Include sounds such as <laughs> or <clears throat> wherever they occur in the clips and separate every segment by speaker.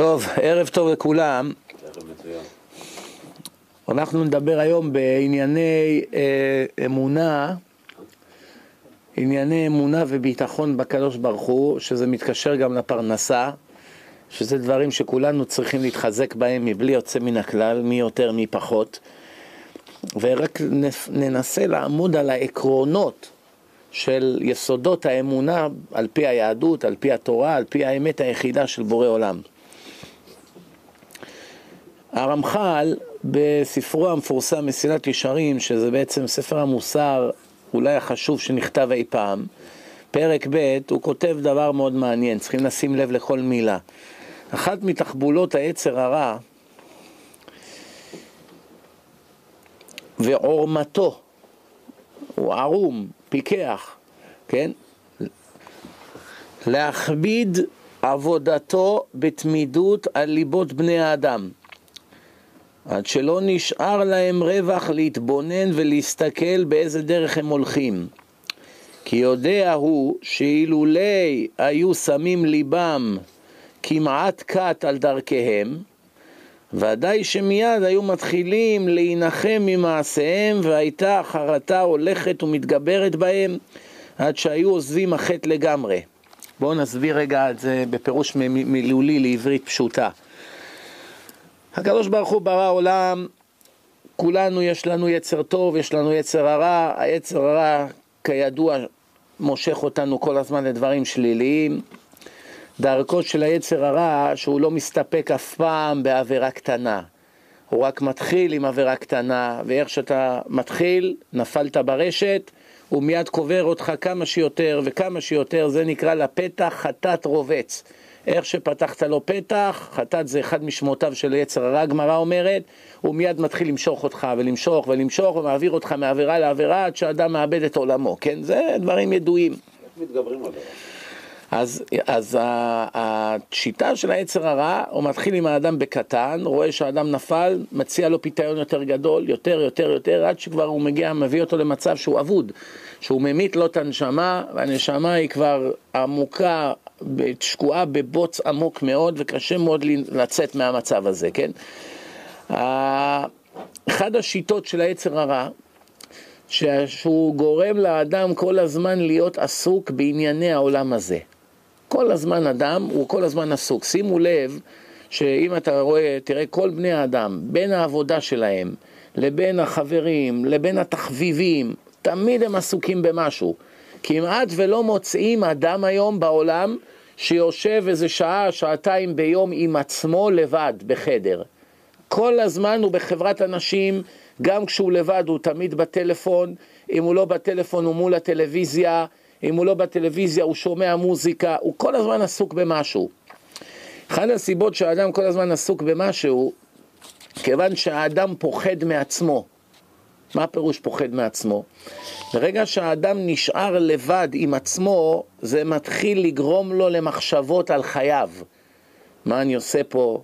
Speaker 1: טוב, ערב טוב לכולם. אנחנו נדבר היום בענייני אה, אמונה, ענייני אמונה וביטחון בקדוש ברוך הוא, שזה מתקשר גם לפרנסה, שזה דברים שכולנו צריכים להתחזק בהם מבלי יוצא מן הכלל, מי יותר מי פחות, ורק ננסה לעמוד על העקרונות של יסודות האמונה על פי היהדות, על פי התורה, על פי האמת היחידה של בורא עולם. הרמח"ל בספרו המפורסם מסילת ישרים, שזה בעצם ספר המוסר אולי החשוב שנכתב אי פעם, פרק ב', הוא כותב דבר מאוד מעניין, צריכים לשים לב לכל מילה. אחת מתחבולות היצר הרע ועורמתו, הוא ערום, פיקח, כן? להכביד עבודתו בתמידות על ליבות בני האדם. עד שלא נשאר להם רווח להתבונן ולהסתכל באיזה דרך הם הולכים. כי יודע הוא שאילולי היו שמים ליבם כמעט קט על דרכיהם, ודאי שמיד היו מתחילים להנחם ממעשיהם, והייתה החרטה הולכת ומתגברת בהם, עד שהיו עוזבים החטא לגמרי. בואו נסביר רגע את זה בפירוש מילולי לעברית פשוטה. הקדוש ברוך הוא ברא עולם, כולנו יש לנו יצר טוב, יש לנו יצר הרע, היצר הרע כידוע מושך אותנו כל הזמן לדברים שליליים. דרכו של היצר הרע שהוא לא מסתפק אף פעם בעבירה קטנה. הוא רק מתחיל עם עבירה קטנה, ואיך שאתה מתחיל, נפלת ברשת, הוא מיד קובר אותך כמה שיותר וכמה שיותר, זה נקרא לפתח חטאת רובץ. איך שפתחת לו פתח, חטאת זה אחד משמותיו של יצר הרע, הגמרא אומרת, הוא מיד מתחיל למשוך אותך ולמשוך ולמשוך ומעביר אותך מעבירה לעבירה עד שאדם מאבד את עולמו, כן? זה דברים ידועים. איך מתגברים עליו? אז, אז השיטה של היצר הרע, הוא מתחיל עם האדם בקטן, רואה שהאדם נפל, מציע לו פיתיון יותר גדול, יותר, יותר, יותר, עד שכבר הוא מגיע, מביא אותו למצב שהוא אבוד, שהוא ממית לו את הנשמה, והנשמה היא כבר עמוקה, שקועה בבוץ עמוק מאוד, וקשה מאוד לצאת מהמצב הזה, כן? אחד השיטות של היצר הרע, שהוא גורם לאדם כל הזמן להיות עסוק בענייני העולם הזה. כל הזמן אדם הוא כל הזמן עסוק. שימו לב שאם אתה רואה, תראה כל בני האדם, בין העבודה שלהם, לבין החברים, לבין התחביבים, תמיד הם עסוקים במשהו. כמעט ולא מוצאים אדם היום בעולם שיושב איזה שעה, שעתיים ביום עם עצמו לבד בחדר. כל הזמן הוא בחברת אנשים, גם כשהוא לבד הוא תמיד בטלפון, אם הוא לא בטלפון הוא מול הטלוויזיה, אם הוא לא בטלוויזיה הוא שומע מוזיקה, הוא כל הזמן עסוק במשהו. אחת הסיבות שהאדם כל הזמן עסוק במשהו, כיוון שהאדם פוחד מעצמו. מה הפירוש פוחד מעצמו? ברגע שהאדם נשאר לבד עם עצמו, זה מתחיל לגרום לו למחשבות על חייו. מה אני עושה פה?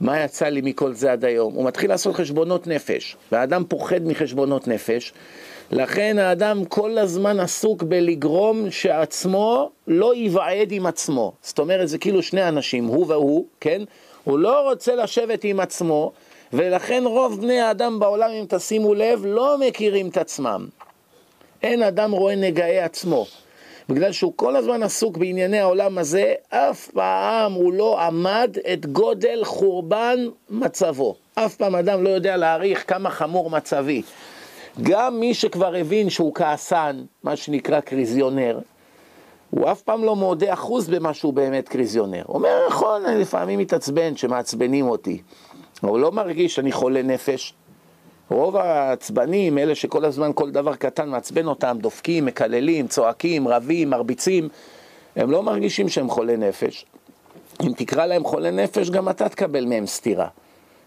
Speaker 1: מה יצא לי מכל זה עד היום? הוא מתחיל לעשות חשבונות נפש, והאדם פוחד מחשבונות נפש, לכן האדם כל הזמן עסוק בלגרום שעצמו לא ייוועד עם עצמו. זאת אומרת, זה כאילו שני אנשים, הוא והוא, כן? הוא לא רוצה לשבת עם עצמו, ולכן רוב בני האדם בעולם, אם תשימו לב, לא מכירים את עצמם. אין אדם רואה נגעי עצמו. בגלל שהוא כל הזמן עסוק בענייני העולם הזה, אף פעם הוא לא עמד את גודל חורבן מצבו. אף פעם אדם לא יודע להעריך כמה חמור מצבי. גם מי שכבר הבין שהוא כעסן, מה שנקרא קריזיונר, הוא אף פעם לא מודה אחוז במה שהוא באמת קריזיונר. הוא אומר, נכון, אני לפעמים מתעצבן שמעצבנים אותי, הוא לא מרגיש שאני חולה נפש. רוב העצבנים, אלה שכל הזמן כל דבר קטן מעצבן אותם, דופקים, מקללים, צועקים, רבים, מרביצים, הם לא מרגישים שהם חולי נפש. אם תקרא להם חולי נפש, גם אתה תקבל מהם סטירה.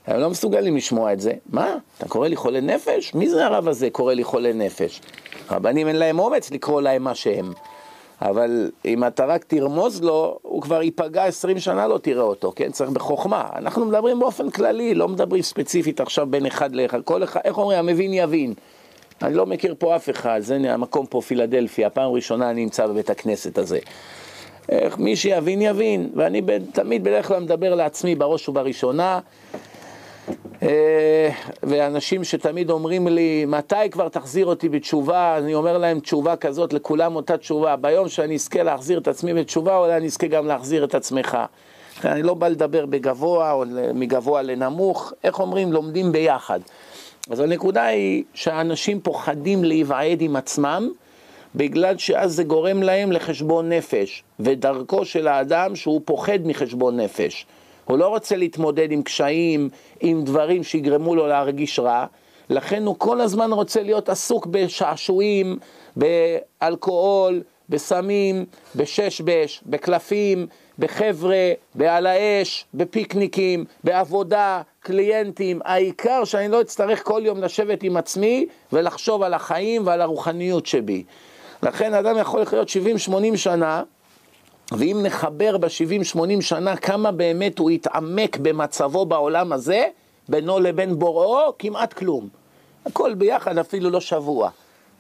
Speaker 1: הם לא מסוגלים לשמוע את זה. מה? אתה קורא לי חולה נפש? מי זה הרב הזה קורא לי חולה נפש? רבנים אין להם אומץ לקרוא להם מה שהם. אבל אם אתה רק תרמוז לו, הוא כבר ייפגע עשרים שנה לא תראה אותו, כן? צריך בחוכמה. אנחנו מדברים באופן כללי, לא מדברים ספציפית עכשיו בין אחד לאחד. כל אחד, איך אומרים? המבין יבין. אני לא מכיר פה אף אחד, זה המקום פה פילדלפיה, פעם ראשונה אני נמצא בבית הכנסת הזה. איך מי שיבין יבין, ואני תמיד בדרך כלל מדבר לעצמי בראש ובראשונה, ואנשים שתמיד אומרים לי, מתי כבר תחזיר אותי בתשובה? אני אומר להם תשובה כזאת, לכולם אותה תשובה. ביום שאני אזכה להחזיר את עצמי בתשובה, אולי אני אזכה גם להחזיר את עצמך. אני לא בא לדבר בגבוה או מגבוה לנמוך, איך אומרים? לומדים ביחד. אז הנקודה היא שאנשים פוחדים להיוועד עם עצמם, בגלל שאז זה גורם להם לחשבון נפש, ודרכו של האדם שהוא פוחד מחשבון נפש. הוא לא רוצה להתמודד עם קשיים, עם דברים שיגרמו לו להרגיש רע, לכן הוא כל הזמן רוצה להיות עסוק בשעשועים, באלכוהול, בסמים, בששבש, בקלפים, בחבר'ה, בעל האש, בפיקניקים, בעבודה, קליינטים. העיקר שאני לא אצטרך כל יום לשבת עם עצמי ולחשוב על החיים ועל הרוחניות שבי. לכן אדם יכול לחיות 70-80 שנה, ואם נחבר ב-70-80 שנה כמה באמת הוא יתעמק במצבו בעולם הזה, בינו לבין בוראו, כמעט כלום. הכל ביחד אפילו לא שבוע,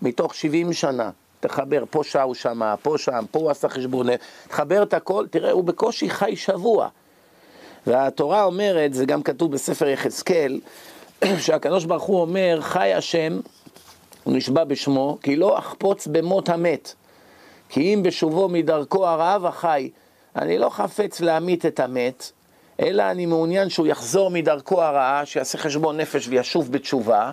Speaker 1: מתוך 70 שנה. תחבר, פה שעה הוא שמע, פה שם, פה הוא עשה חשבון, תחבר את הכל, תראה, הוא בקושי חי שבוע. והתורה אומרת, זה גם כתוב בספר יחזקאל, <clears throat> שהקדוש ברוך הוא אומר, חי השם, הוא נשבע בשמו, כי לא אחפוץ במות המת. כי אם בשובו מדרכו הרעב החי, אני לא חפץ להמית את המת, אלא אני מעוניין שהוא יחזור מדרכו הרעה, שיעשה חשבון נפש וישוב בתשובה,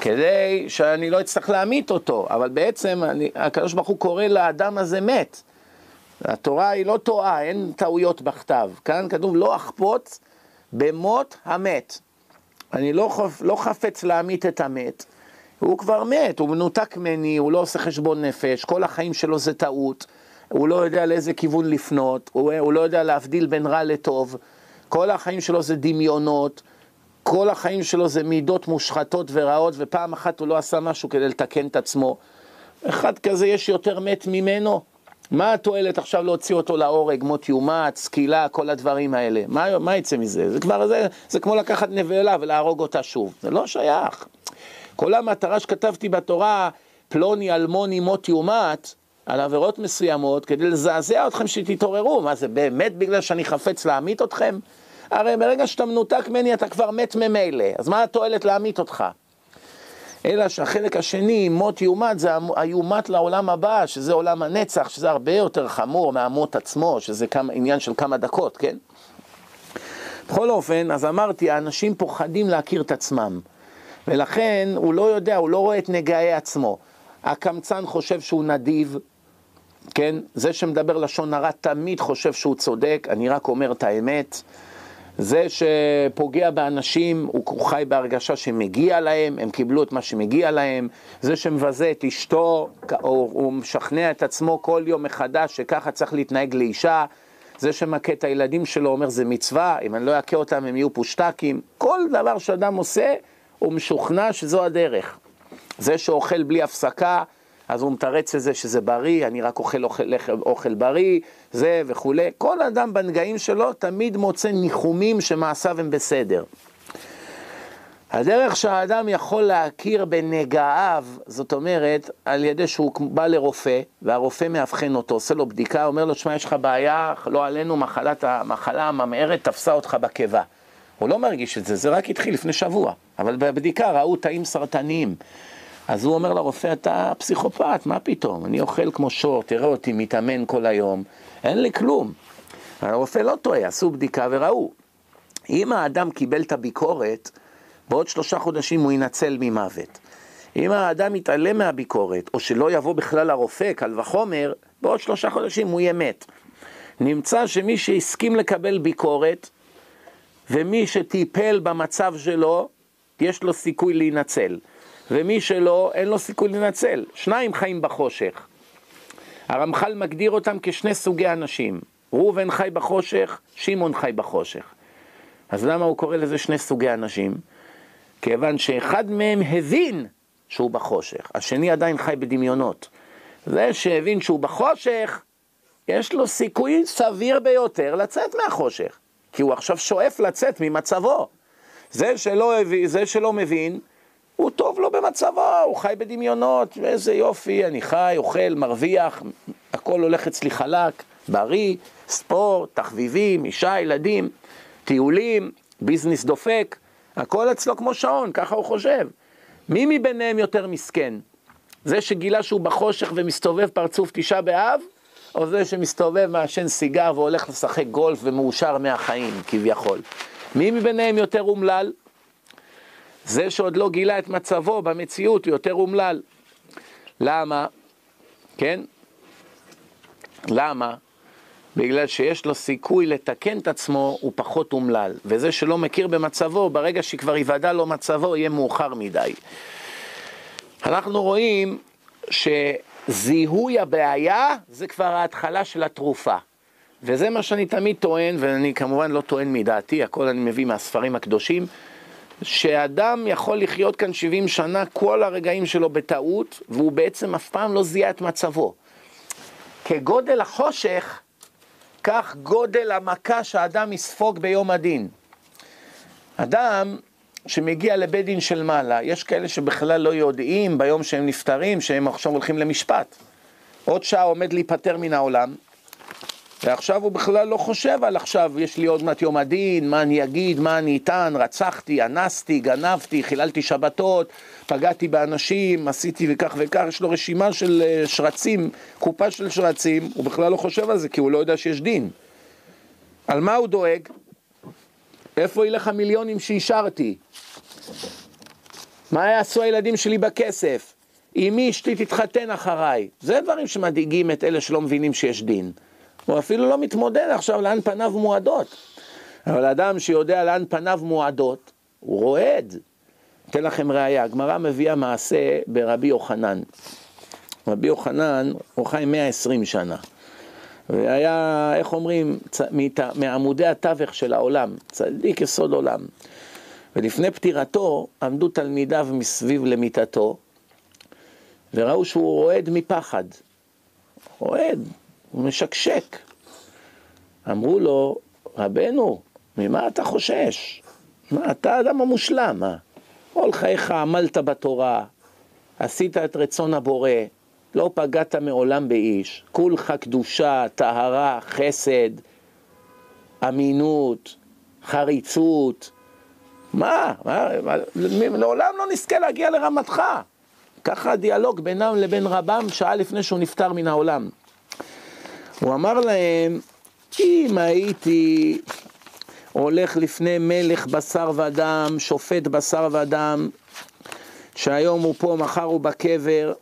Speaker 1: כדי שאני לא אצטרך להמית אותו, אבל בעצם הקדוש ברוך הוא קורא לאדם הזה מת. התורה היא לא טועה, אין טעויות בכתב. כאן כתוב לא אחפוץ במות המת. אני לא, חפ, לא חפץ להמית את המת, הוא כבר מת, הוא מנותק ממני, הוא לא עושה חשבון נפש, כל החיים שלו זה טעות, הוא לא יודע לאיזה כיוון לפנות, הוא, הוא לא יודע להבדיל בין רע לטוב, כל החיים שלו זה דמיונות, כל החיים שלו זה מידות מושחתות ורעות, ופעם אחת הוא לא עשה משהו כדי לתקן את עצמו. אחד כזה יש יותר מת ממנו. מה התועלת עכשיו להוציא אותו להורג, מות יומץ, סקילה, כל הדברים האלה? מה, מה יצא מזה? זה כבר, זה, זה כמו לקחת נבלה ולהרוג אותה שוב. זה לא שייך. כל המטרה שכתבתי בתורה, פלוני אלמוני מות יומת, על עבירות מסוימות, כדי לזעזע אתכם שתתעוררו. מה זה, באמת בגלל שאני חפץ להמית אתכם? הרי ברגע שאתה מנותק ממני אתה כבר מת ממילא, אז מה התועלת להמית אותך? אלא שהחלק השני, מות יומת, זה היומת לעולם הבא, שזה עולם הנצח, שזה הרבה יותר חמור מהמות עצמו, שזה כמה, עניין של כמה דקות, כן? בכל אופן, אז אמרתי, האנשים פוחדים להכיר את עצמם. ולכן הוא לא יודע, הוא לא רואה את נגעי עצמו. הקמצן חושב שהוא נדיב, כן? זה שמדבר לשון הרע תמיד חושב שהוא צודק, אני רק אומר את האמת. זה שפוגע באנשים, הוא חי בהרגשה שמגיע להם, הם קיבלו את מה שמגיע להם. זה שמבזה את אשתו, הוא משכנע את עצמו כל יום מחדש שככה צריך להתנהג לאישה. זה שמכה את הילדים שלו אומר זה מצווה, אם אני לא אכה אותם הם יהיו פושטקים. כל דבר שאדם עושה, הוא משוכנע שזו הדרך. זה שאוכל בלי הפסקה, אז הוא מתרץ את זה שזה בריא, אני רק אוכל אוכל, אוכל בריא, זה וכולי. כל אדם בנגעים שלו תמיד מוצא ניחומים שמעשיו הם בסדר. הדרך שהאדם יכול להכיר בנגעיו, זאת אומרת, על ידי שהוא בא לרופא, והרופא מאבחן אותו, עושה לו בדיקה, אומר לו, שמע, יש לך בעיה, לא עלינו, מחלת, המחלה הממארת תפסה אותך בקיבה. הוא לא מרגיש את זה, זה רק התחיל לפני שבוע, אבל בבדיקה ראו תאים סרטניים. אז הוא אומר לרופא, אתה פסיכופת, מה פתאום? אני אוכל כמו שור, תראה אותי מתאמן כל היום, אין לי כלום. הרופא לא טועה, עשו בדיקה וראו. אם האדם קיבל את הביקורת, בעוד שלושה חודשים הוא ינצל ממוות. אם האדם יתעלם מהביקורת, או שלא יבוא בכלל לרופא, קל וחומר, בעוד שלושה חודשים הוא יהיה מת. נמצא שמי שהסכים לקבל ביקורת, ומי שטיפל במצב שלו, יש לו סיכוי להינצל. ומי שלא, אין לו סיכוי להינצל. שניים חיים בחושך. הרמח"ל מגדיר אותם כשני סוגי אנשים. ראובן חי בחושך, שמעון חי בחושך. אז למה הוא קורא לזה שני סוגי אנשים? כיוון שאחד מהם הבין שהוא בחושך, השני עדיין חי בדמיונות. זה שהבין שהוא בחושך, יש לו סיכוי סביר ביותר לצאת מהחושך. כי הוא עכשיו שואף לצאת ממצבו. זה שלא, זה שלא מבין, הוא טוב לו במצבו, הוא חי בדמיונות, ואיזה יופי, אני חי, אוכל, מרוויח, הכל הולך אצלי חלק, בריא, ספורט, תחביבים, אישה, ילדים, טיולים, ביזנס דופק, הכל אצלו כמו שעון, ככה הוא חושב. מי מביניהם יותר מסכן? זה שגילה שהוא בחושך ומסתובב פרצוף תשעה באב, או זה שמסתובב מעשן סיגר והולך לשחק גולף ומאושר מהחיים, כביכול? מי מביניהם יותר אומלל? זה שעוד לא גילה את מצבו במציאות הוא יותר אומלל. למה? כן? למה? בגלל שיש לו סיכוי לתקן את עצמו, הוא פחות אומלל. וזה שלא מכיר במצבו, ברגע שכבר יוודע לו מצבו, יהיה מאוחר מדי. אנחנו רואים שזיהוי הבעיה זה כבר ההתחלה של התרופה. וזה מה שאני תמיד טוען, ואני כמובן לא טוען מדעתי, הכל אני מביא מהספרים הקדושים, שאדם יכול לחיות כאן 70 שנה, כל הרגעים שלו בטעות, והוא בעצם אף פעם לא זיהה את מצבו. כגודל החושך, כך גודל המכה שהאדם יספוג ביום הדין. אדם שמגיע לבית דין של מעלה, יש כאלה שבכלל לא יודעים ביום שהם נפטרים, שהם עכשיו הולכים למשפט. עוד שעה עומד להיפטר מן העולם, ועכשיו הוא בכלל לא חושב על עכשיו, יש לי עוד מעט יום הדין, מה אני אגיד, מה אני אטען, רצחתי, אנסתי, גנבתי, חיללתי שבתות, פגעתי באנשים, עשיתי וכך וכך, יש לו רשימה של אה, שרצים, קופה של שרצים, הוא בכלל לא חושב על זה, כי הוא לא יודע שיש דין. על מה הוא דואג? איפה ילך המיליונים שהשארתי? מה יעשו הילדים שלי בכסף? עם מי אשתי תתחתן אחריי? זה דברים שמדאיגים את אלה שלא מבינים שיש דין. הוא אפילו לא מתמודד עכשיו לאן פניו מועדות. אבל אדם שיודע לאן פניו מועדות, הוא רועד. אתן לכם ראייה, הגמרא מביאה מעשה ברבי יוחנן. רבי יוחנן, הוא חי 120 שנה. והיה, איך אומרים, צ... מעמודי התווך של העולם, צדיק יסוד עולם. ולפני פטירתו עמדו תלמידיו מסביב למיטתו, וראו שהוא רועד מפחד. רועד, הוא משקשק. אמרו לו, רבנו, ממה אתה חושש? מה, אתה האדם המושלם, מה? כל חייך עמלת בתורה, עשית את רצון הבורא, לא פגעת מעולם באיש, כולך קדושה, טהרה, חסד, אמינות, חריצות. מה? מה? לעולם לא נזכה להגיע לרמתך. ככה הדיאלוג בינם לבין רבם שעה לפני שהוא נפטר מן העולם. הוא אמר להם, אם הייתי הולך לפני מלך בשר ודם, שופט בשר ודם, שהיום הוא פה, מחר הוא בקבר,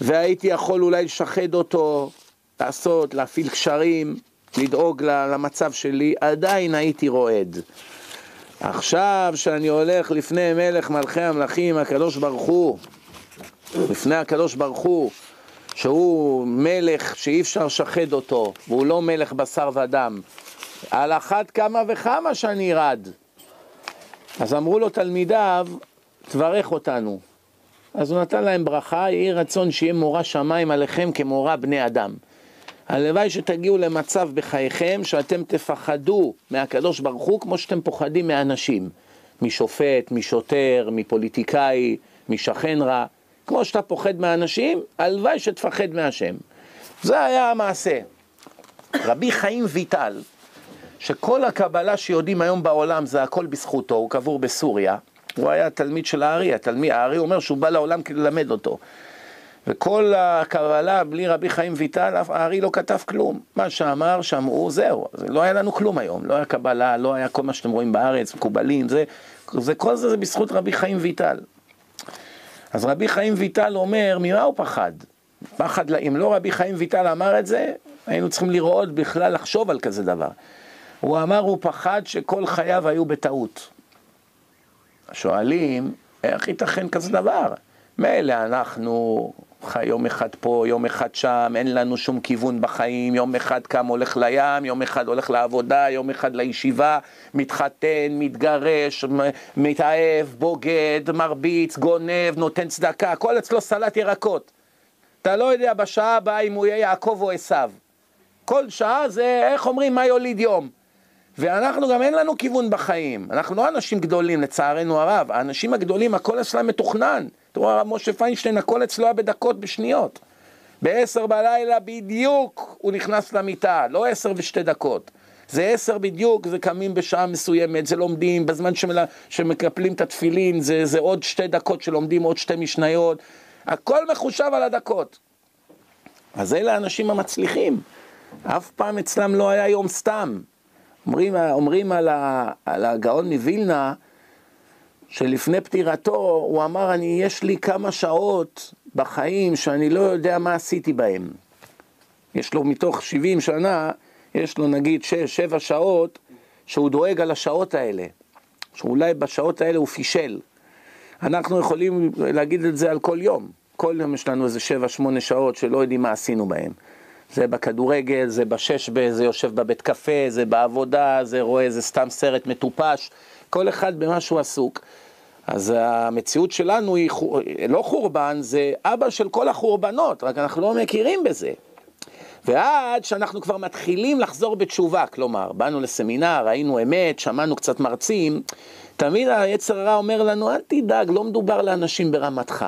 Speaker 1: והייתי יכול אולי לשחד אותו, לעשות, להפעיל קשרים, לדאוג למצב שלי, עדיין הייתי רועד. עכשיו שאני הולך לפני מלך מלכי המלכים, הקדוש ברוך הוא, לפני הקדוש ברוך הוא, שהוא מלך שאי אפשר לשחד אותו, והוא לא מלך בשר ודם, על אחת כמה וכמה שאני רד. אז אמרו לו תלמידיו, תברך אותנו. אז הוא נתן להם ברכה, יהי רצון שיהיה מורא שמיים עליכם כמורא בני אדם. הלוואי שתגיעו למצב בחייכם שאתם תפחדו מהקדוש ברוך הוא כמו שאתם פוחדים מאנשים, משופט, משוטר, מפוליטיקאי, משכן רע. כמו שאתה פוחד מהאנשים, הלוואי שתפחד מהשם. זה היה המעשה. רבי חיים ויטל, שכל הקבלה שיודעים היום בעולם זה הכל בזכותו, הוא קבור בסוריה, הוא היה תלמיד של הארי, התלמיד, הארי אומר שהוא בא לעולם כדי ללמד אותו. וכל הקבלה בלי רבי חיים ויטל, הארי לא כתב כלום. מה שאמר, שמעו, זהו. זה לא היה לנו כלום היום. לא היה קבלה, לא היה כל מה שאתם רואים בארץ, מקובלים, זה, זה כל זה זה בזכות רבי חיים ויטל. אז רבי חיים ויטל אומר, ממה הוא פחד? פחד, אם לא רבי חיים ויטל אמר את זה, היינו צריכים לראות בכלל לחשוב על כזה דבר. הוא אמר, הוא פחד שכל חייו היו בטעות. שואלים, איך ייתכן כזה דבר? מילא אנחנו יום אחד פה, יום אחד שם, אין לנו שום כיוון בחיים, יום אחד קם הולך לים, יום אחד הולך לעבודה, יום אחד לישיבה, מתחתן, מתגרש, מתאהב, בוגד, מרביץ, גונב, נותן צדקה, הכל אצלו סלט ירקות. אתה לא יודע בשעה הבאה אם הוא יהיה יעקב או עשיו. כל שעה זה, איך אומרים, מה יוליד יום. ואנחנו גם אין לנו כיוון בחיים, אנחנו לא אנשים גדולים לצערנו הרב, האנשים הגדולים הכל אצלם מתוכנן. תראו הרב משה פיינשטיין הכל אצלו היה בדקות, בשניות. בעשר בלילה בדיוק הוא נכנס למיטה, לא עשר ושתי דקות. זה עשר בדיוק, זה קמים בשעה מסוימת, זה לומדים, בזמן שמלה, שמקפלים את התפילין, זה, זה עוד שתי דקות שלומדים עוד שתי משניות, הכל מחושב על הדקות. אז אלה האנשים המצליחים, אף פעם אצלם לא היה יום סתם. אומרים, אומרים על, ה, על הגאון מווילנה, שלפני פטירתו הוא אמר, אני, יש לי כמה שעות בחיים שאני לא יודע מה עשיתי בהם. יש לו מתוך 70 שנה, יש לו נגיד 6-7 שעות שהוא דואג על השעות האלה, שאולי בשעות האלה הוא פישל. אנחנו יכולים להגיד את זה על כל יום. כל יום יש לנו איזה 7-8 שעות שלא יודעים מה עשינו בהם. זה בכדורגל, זה בשש ב... זה יושב בבית קפה, זה בעבודה, זה רואה איזה סתם סרט מטופש, כל אחד במה שהוא עסוק. אז המציאות שלנו היא לא חורבן, זה אבא של כל החורבנות, רק אנחנו לא מכירים בזה. ועד שאנחנו כבר מתחילים לחזור בתשובה, כלומר, באנו לסמינר, ראינו אמת, שמענו קצת מרצים, תמיד היצר הרע אומר לנו, אל תדאג, לא מדובר לאנשים ברמתך.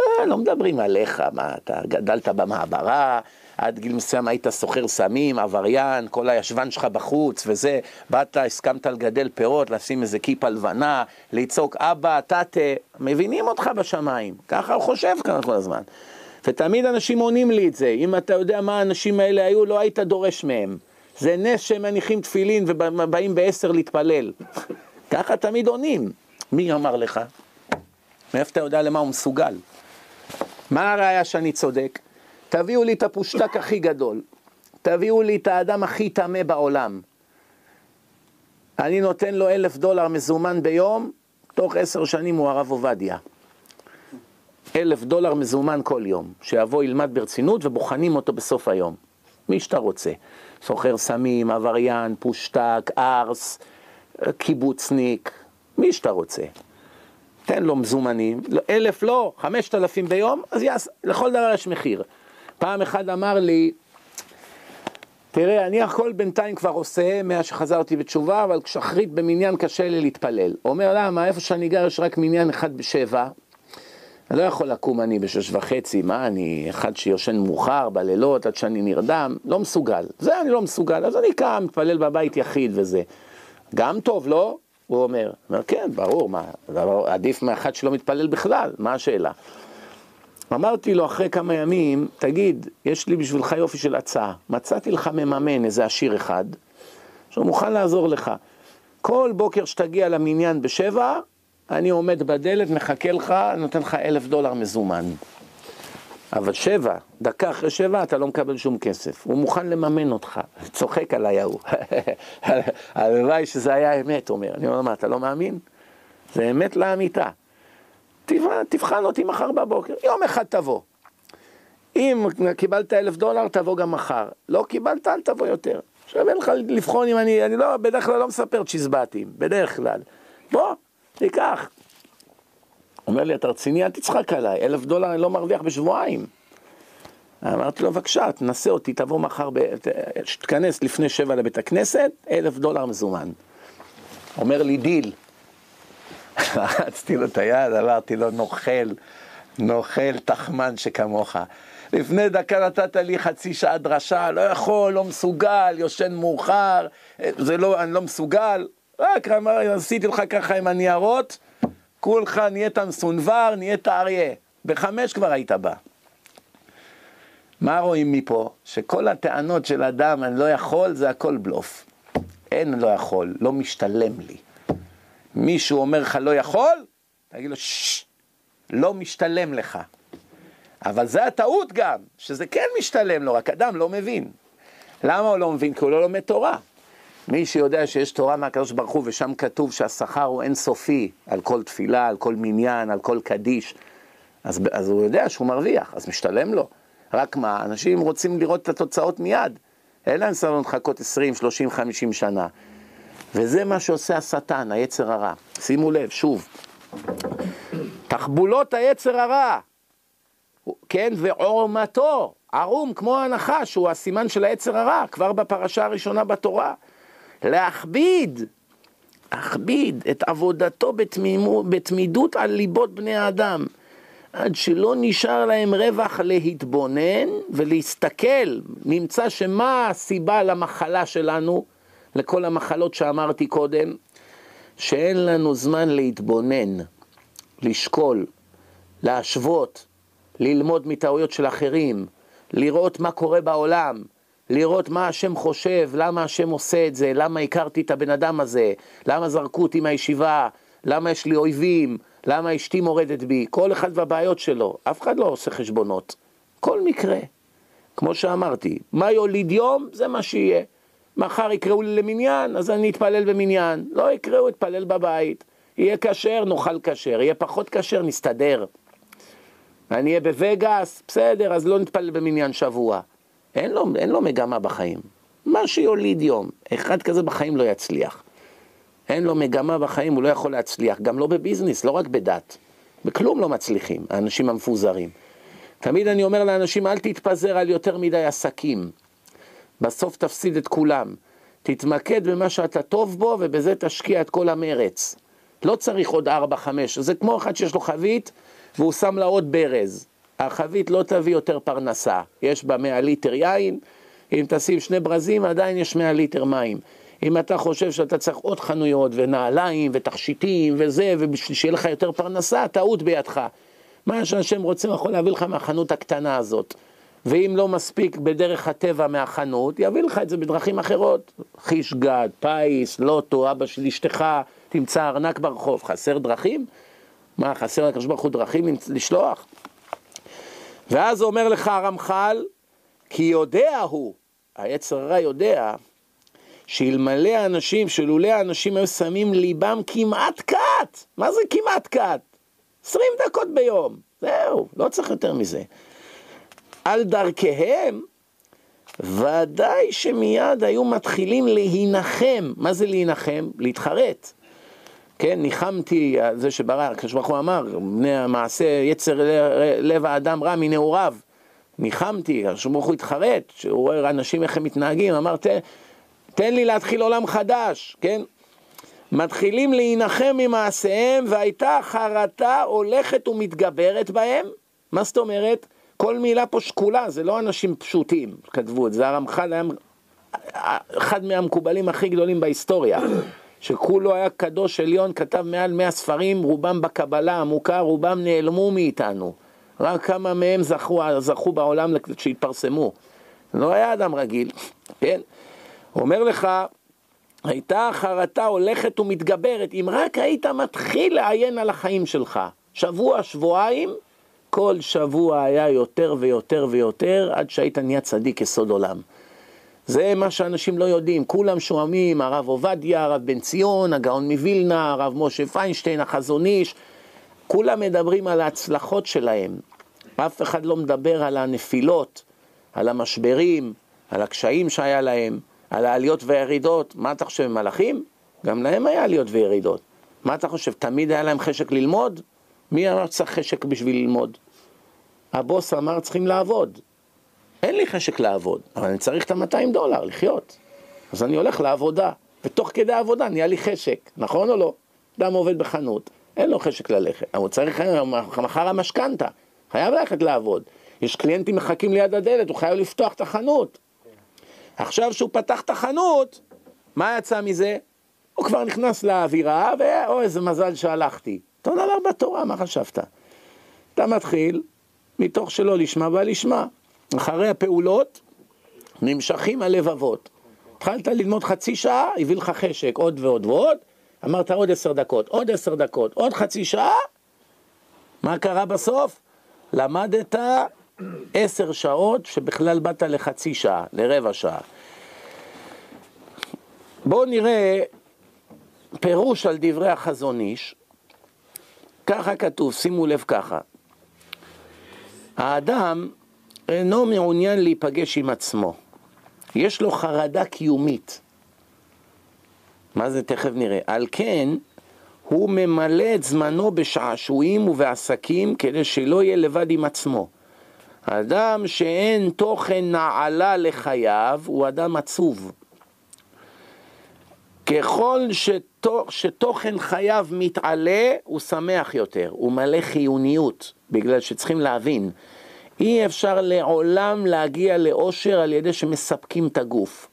Speaker 1: אה, לא מדברים עליך, מה, אתה גדלת במעברה, עד גיל מסוים היית סוחר סמים, עבריין, כל הישבן שלך בחוץ וזה, באת, הסכמת לגדל פירות, לשים איזה כיפה לבנה, לצעוק אבא, תתה, מבינים אותך בשמיים, ככה הוא חושב כאן כל הזמן. ותמיד אנשים עונים לי את זה, אם אתה יודע מה האנשים האלה היו, לא היית דורש מהם. זה נס שהם מניחים תפילין ובאים בעשר להתפלל. ככה תמיד עונים. מי אמר לך? מאיפה אתה יודע למה הוא מסוגל? מה הראיה שאני צודק? תביאו לי את הפושטק הכי גדול, תביאו לי את האדם הכי טמא בעולם. אני נותן לו אלף דולר מזומן ביום, תוך עשר שנים הוא הרב עובדיה. אלף דולר מזומן כל יום, שיבוא ילמד ברצינות ובוחנים אותו בסוף היום. מי שאתה רוצה. סוחר סמים, עבריין, פושטק, ארס, קיבוצניק, מי שאתה רוצה. תן לו מזומנים, אלף לא, חמשת אלפים ביום, אז יעש, לכל דבר יש מחיר. פעם אחד אמר לי, תראה, אני הכל בינתיים כבר עושה, מאז שחזרתי בתשובה, אבל שחרית במניין קשה לי להתפלל. אומר, למה? איפה שאני גר יש רק מניין אחד בשבע. אני לא יכול לקום אני בשש וחצי, מה אני, אחד שיושן מאוחר בלילות עד שאני נרדם, לא מסוגל. זה אני לא מסוגל, אז אני קם, מתפלל בבית יחיד וזה. גם טוב, לא? הוא אומר. אומר, כן, ברור, מה, עדיף מאחד שלא מתפלל בכלל, מה השאלה? אמרתי לו אחרי כמה ימים, תגיד, יש לי בשבילך יופי של הצעה. מצאתי לך מממן, איזה עשיר אחד, שהוא מוכן לעזור לך. כל בוקר שתגיע למניין בשבע, אני עומד בדלת, מחכה לך, נותן לך אלף דולר מזומן. אבל שבע, דקה אחרי שבע אתה לא מקבל שום כסף. הוא מוכן לממן אותך. צוחק עליי ההוא. <laughs> הלוואי שזה היה אמת, אומר. אני אומר, מה, אתה לא מאמין? זה אמת לאמיתה. תבחן אותי מחר בבוקר, יום אחד תבוא. אם קיבלת אלף דולר, תבוא גם מחר. לא קיבלת, אל תבוא יותר. שווה לך לבחון אם אני, אני לא, בדרך כלל לא מספר צ'יזבטים, בדרך כלל. בוא, תיקח. אומר לי, אתה רציני? אל תצחק עליי, אלף דולר אני לא מרוויח בשבועיים. אמרתי לו, בבקשה, תנסה אותי, תבוא מחר, תתכנס לפני שבע לבית הכנסת, אלף דולר מזומן. אומר לי, דיל. <laughs> רצתי לו את היד, אמרתי לו, נוכל, נוכל תחמן שכמוך. לפני דקה נתת לי חצי שעה דרשה, לא יכול, לא מסוגל, יושן מאוחר, זה לא, אני לא מסוגל. רק עשיתי לך ככה עם הניירות, כולך נהיית מסונבר, נהיית אריה. בחמש כבר היית בא. מה רואים מפה? שכל הטענות של אדם, אני לא יכול, זה הכל בלוף. אין לא יכול, לא משתלם לי. מישהו אומר לך לא יכול, תגיד לו ששש, לא משתלם לך. אבל זה הטעות גם, שזה כן משתלם לו, רק אדם לא מבין. למה הוא לא מבין? כי הוא לא לומד תורה. מי שיודע שיש תורה מהקדוש ברוך הוא ושם כתוב שהשכר הוא אינסופי על כל תפילה, על כל מניין, על כל קדיש, אז, אז הוא יודע שהוא מרוויח, אז משתלם לו. רק מה, אנשים רוצים לראות את התוצאות מיד. אין להם סבלנות לחכות 20, 30, 50 שנה. וזה מה שעושה השטן, היצר הרע. שימו לב, שוב. תחבולות היצר הרע, כן, ועורמתו, ערום כמו הנחש, הוא הסימן של היצר הרע, כבר בפרשה הראשונה בתורה. להכביד, להכביד את עבודתו בתמימו, בתמידות על ליבות בני האדם. עד שלא נשאר להם רווח להתבונן ולהסתכל, נמצא שמה הסיבה למחלה שלנו, לכל המחלות שאמרתי קודם, שאין לנו זמן להתבונן, לשקול, להשוות, ללמוד מטעויות של אחרים, לראות מה קורה בעולם, לראות מה השם חושב, למה השם עושה את זה, למה הכרתי את הבן אדם הזה, למה זרקו אותי מהישיבה, למה יש לי אויבים, למה אשתי מורדת בי, כל אחד והבעיות שלו, אף אחד לא עושה חשבונות, כל מקרה. כמו שאמרתי, מה יוליד יום, זה מה שיהיה. מחר יקראו לי למניין, אז אני אתפלל במניין. לא יקראו, אתפלל בבית. יהיה כשר, נאכל כשר. יהיה פחות כשר, נסתדר. אני אהיה בווגאס, בסדר, אז לא נתפלל במניין שבוע. אין לו, אין לו מגמה בחיים. מה שיוליד יום. אחד כזה בחיים לא יצליח. אין לו מגמה בחיים, הוא לא יכול להצליח. גם לא בביזנס, לא רק בדת. בכלום לא מצליחים, האנשים המפוזרים. תמיד אני אומר לאנשים, אל תתפזר על יותר מדי עסקים. בסוף תפסיד את כולם. תתמקד במה שאתה טוב בו, ובזה תשקיע את כל המרץ. לא צריך עוד ארבע, חמש. זה כמו אחד שיש לו חבית, והוא שם לה עוד ברז. החבית לא תביא יותר פרנסה. יש בה 100 ליטר יין, אם תשים שני ברזים, עדיין יש 100 ליטר מים. אם אתה חושב שאתה צריך עוד חנויות ונעליים ותכשיטים וזה, ובשביל שיהיה לך יותר פרנסה, טעות בידך. מה שהשם רוצה, הוא יכול להביא לך מהחנות הקטנה הזאת. ואם לא מספיק בדרך הטבע מהחנות, יביא לך את זה בדרכים אחרות. חיש גד, פיס, לוטו, אבא של אשתך, תמצא ארנק ברחוב. חסר דרכים? מה, חסר לקדוש ברוך הוא דרכים לשלוח? ואז אומר לך הרמח"ל, כי יודע הוא, היצר הרע יודע, שאלמלא האנשים, שלולא האנשים היו שמים ליבם כמעט קאט, מה זה כמעט קאט? 20 דקות ביום, זהו, לא צריך יותר מזה. על דרכיהם, ודאי שמיד היו מתחילים להינחם. מה זה להינחם? להתחרט. כן, ניחמתי, זה שברא, הקדוש ברוך הוא אמר, בני המעשה, יצר לב האדם רע מנעוריו. ניחמתי, הקדוש ברוך הוא התחרט, שהוא רואה אנשים איך הם מתנהגים, אמר, תן, תן לי להתחיל עולם חדש, כן? מתחילים להינחם ממעשיהם, והייתה חרטה הולכת ומתגברת בהם. מה זאת אומרת? כל מילה פה שקולה, זה לא אנשים פשוטים כתבו את זה, הרמח"ל היה אחד מהמקובלים הכי גדולים בהיסטוריה, שכולו היה קדוש עליון, כתב מעל 100 ספרים, רובם בקבלה עמוקה, רובם נעלמו מאיתנו, רק כמה מהם זכו, זכו בעולם שהתפרסמו. לא היה אדם רגיל, כן? אומר לך, הייתה חרטה הולכת ומתגברת, אם רק היית מתחיל לעיין על החיים שלך, שבוע, שבועיים, כל שבוע היה יותר ויותר ויותר, עד שהיית נהיה צדיק יסוד עולם. זה מה שאנשים לא יודעים, כולם שומעים, הרב עובדיה, הרב בן ציון, הגאון מווילנה, הרב משה פיינשטיין, החזון איש, כולם מדברים על ההצלחות שלהם. אף אחד לא מדבר על הנפילות, על המשברים, על הקשיים שהיה להם, על העליות והירידות. מה אתה חושב, מלאכים? גם להם היה עליות וירידות. מה אתה חושב, תמיד היה להם חשק ללמוד? מי אמר שצריך חשק בשביל ללמוד? הבוס אמר צריכים לעבוד. אין לי חשק לעבוד, אבל אני צריך את ה-200 דולר לחיות. אז אני הולך לעבודה, ותוך כדי העבודה נהיה לי חשק, נכון או לא? אדם עובד בחנות, אין לו חשק ללכת, אבל הוא צריך מחר המשכנתה, חייב ללכת לעבוד. יש קליינטים מחכים ליד הדלת, הוא חייב לפתוח את החנות. עכשיו שהוא פתח את החנות, מה יצא מזה? הוא כבר נכנס לאווירה, ואו איזה מזל שהלכתי. אותו דבר בתורה, מה חשבת? אתה מתחיל, מתוך שלא לשמה בא לשמה. אחרי הפעולות נמשכים הלבבות. התחלת ללמוד חצי שעה, הביא לך חשק עוד ועוד ועוד, אמרת עוד עשר דקות, עוד עשר דקות, עוד חצי שעה, מה קרה בסוף? למדת עשר שעות שבכלל באת לחצי שעה, לרבע שעה. בואו נראה פירוש על דברי החזון איש. ככה כתוב, שימו לב ככה. האדם אינו מעוניין להיפגש עם עצמו. יש לו חרדה קיומית. מה זה? תכף נראה. על כן, הוא ממלא את זמנו בשעשועים ובעסקים כדי שלא יהיה לבד עם עצמו. אדם שאין תוכן נעלה לחייו הוא אדם עצוב. ככל שתוכן חייו מתעלה, הוא שמח יותר, הוא מלא חיוניות. בגלל שצריכים להבין, אי אפשר לעולם להגיע לאושר על ידי שמספקים את הגוף.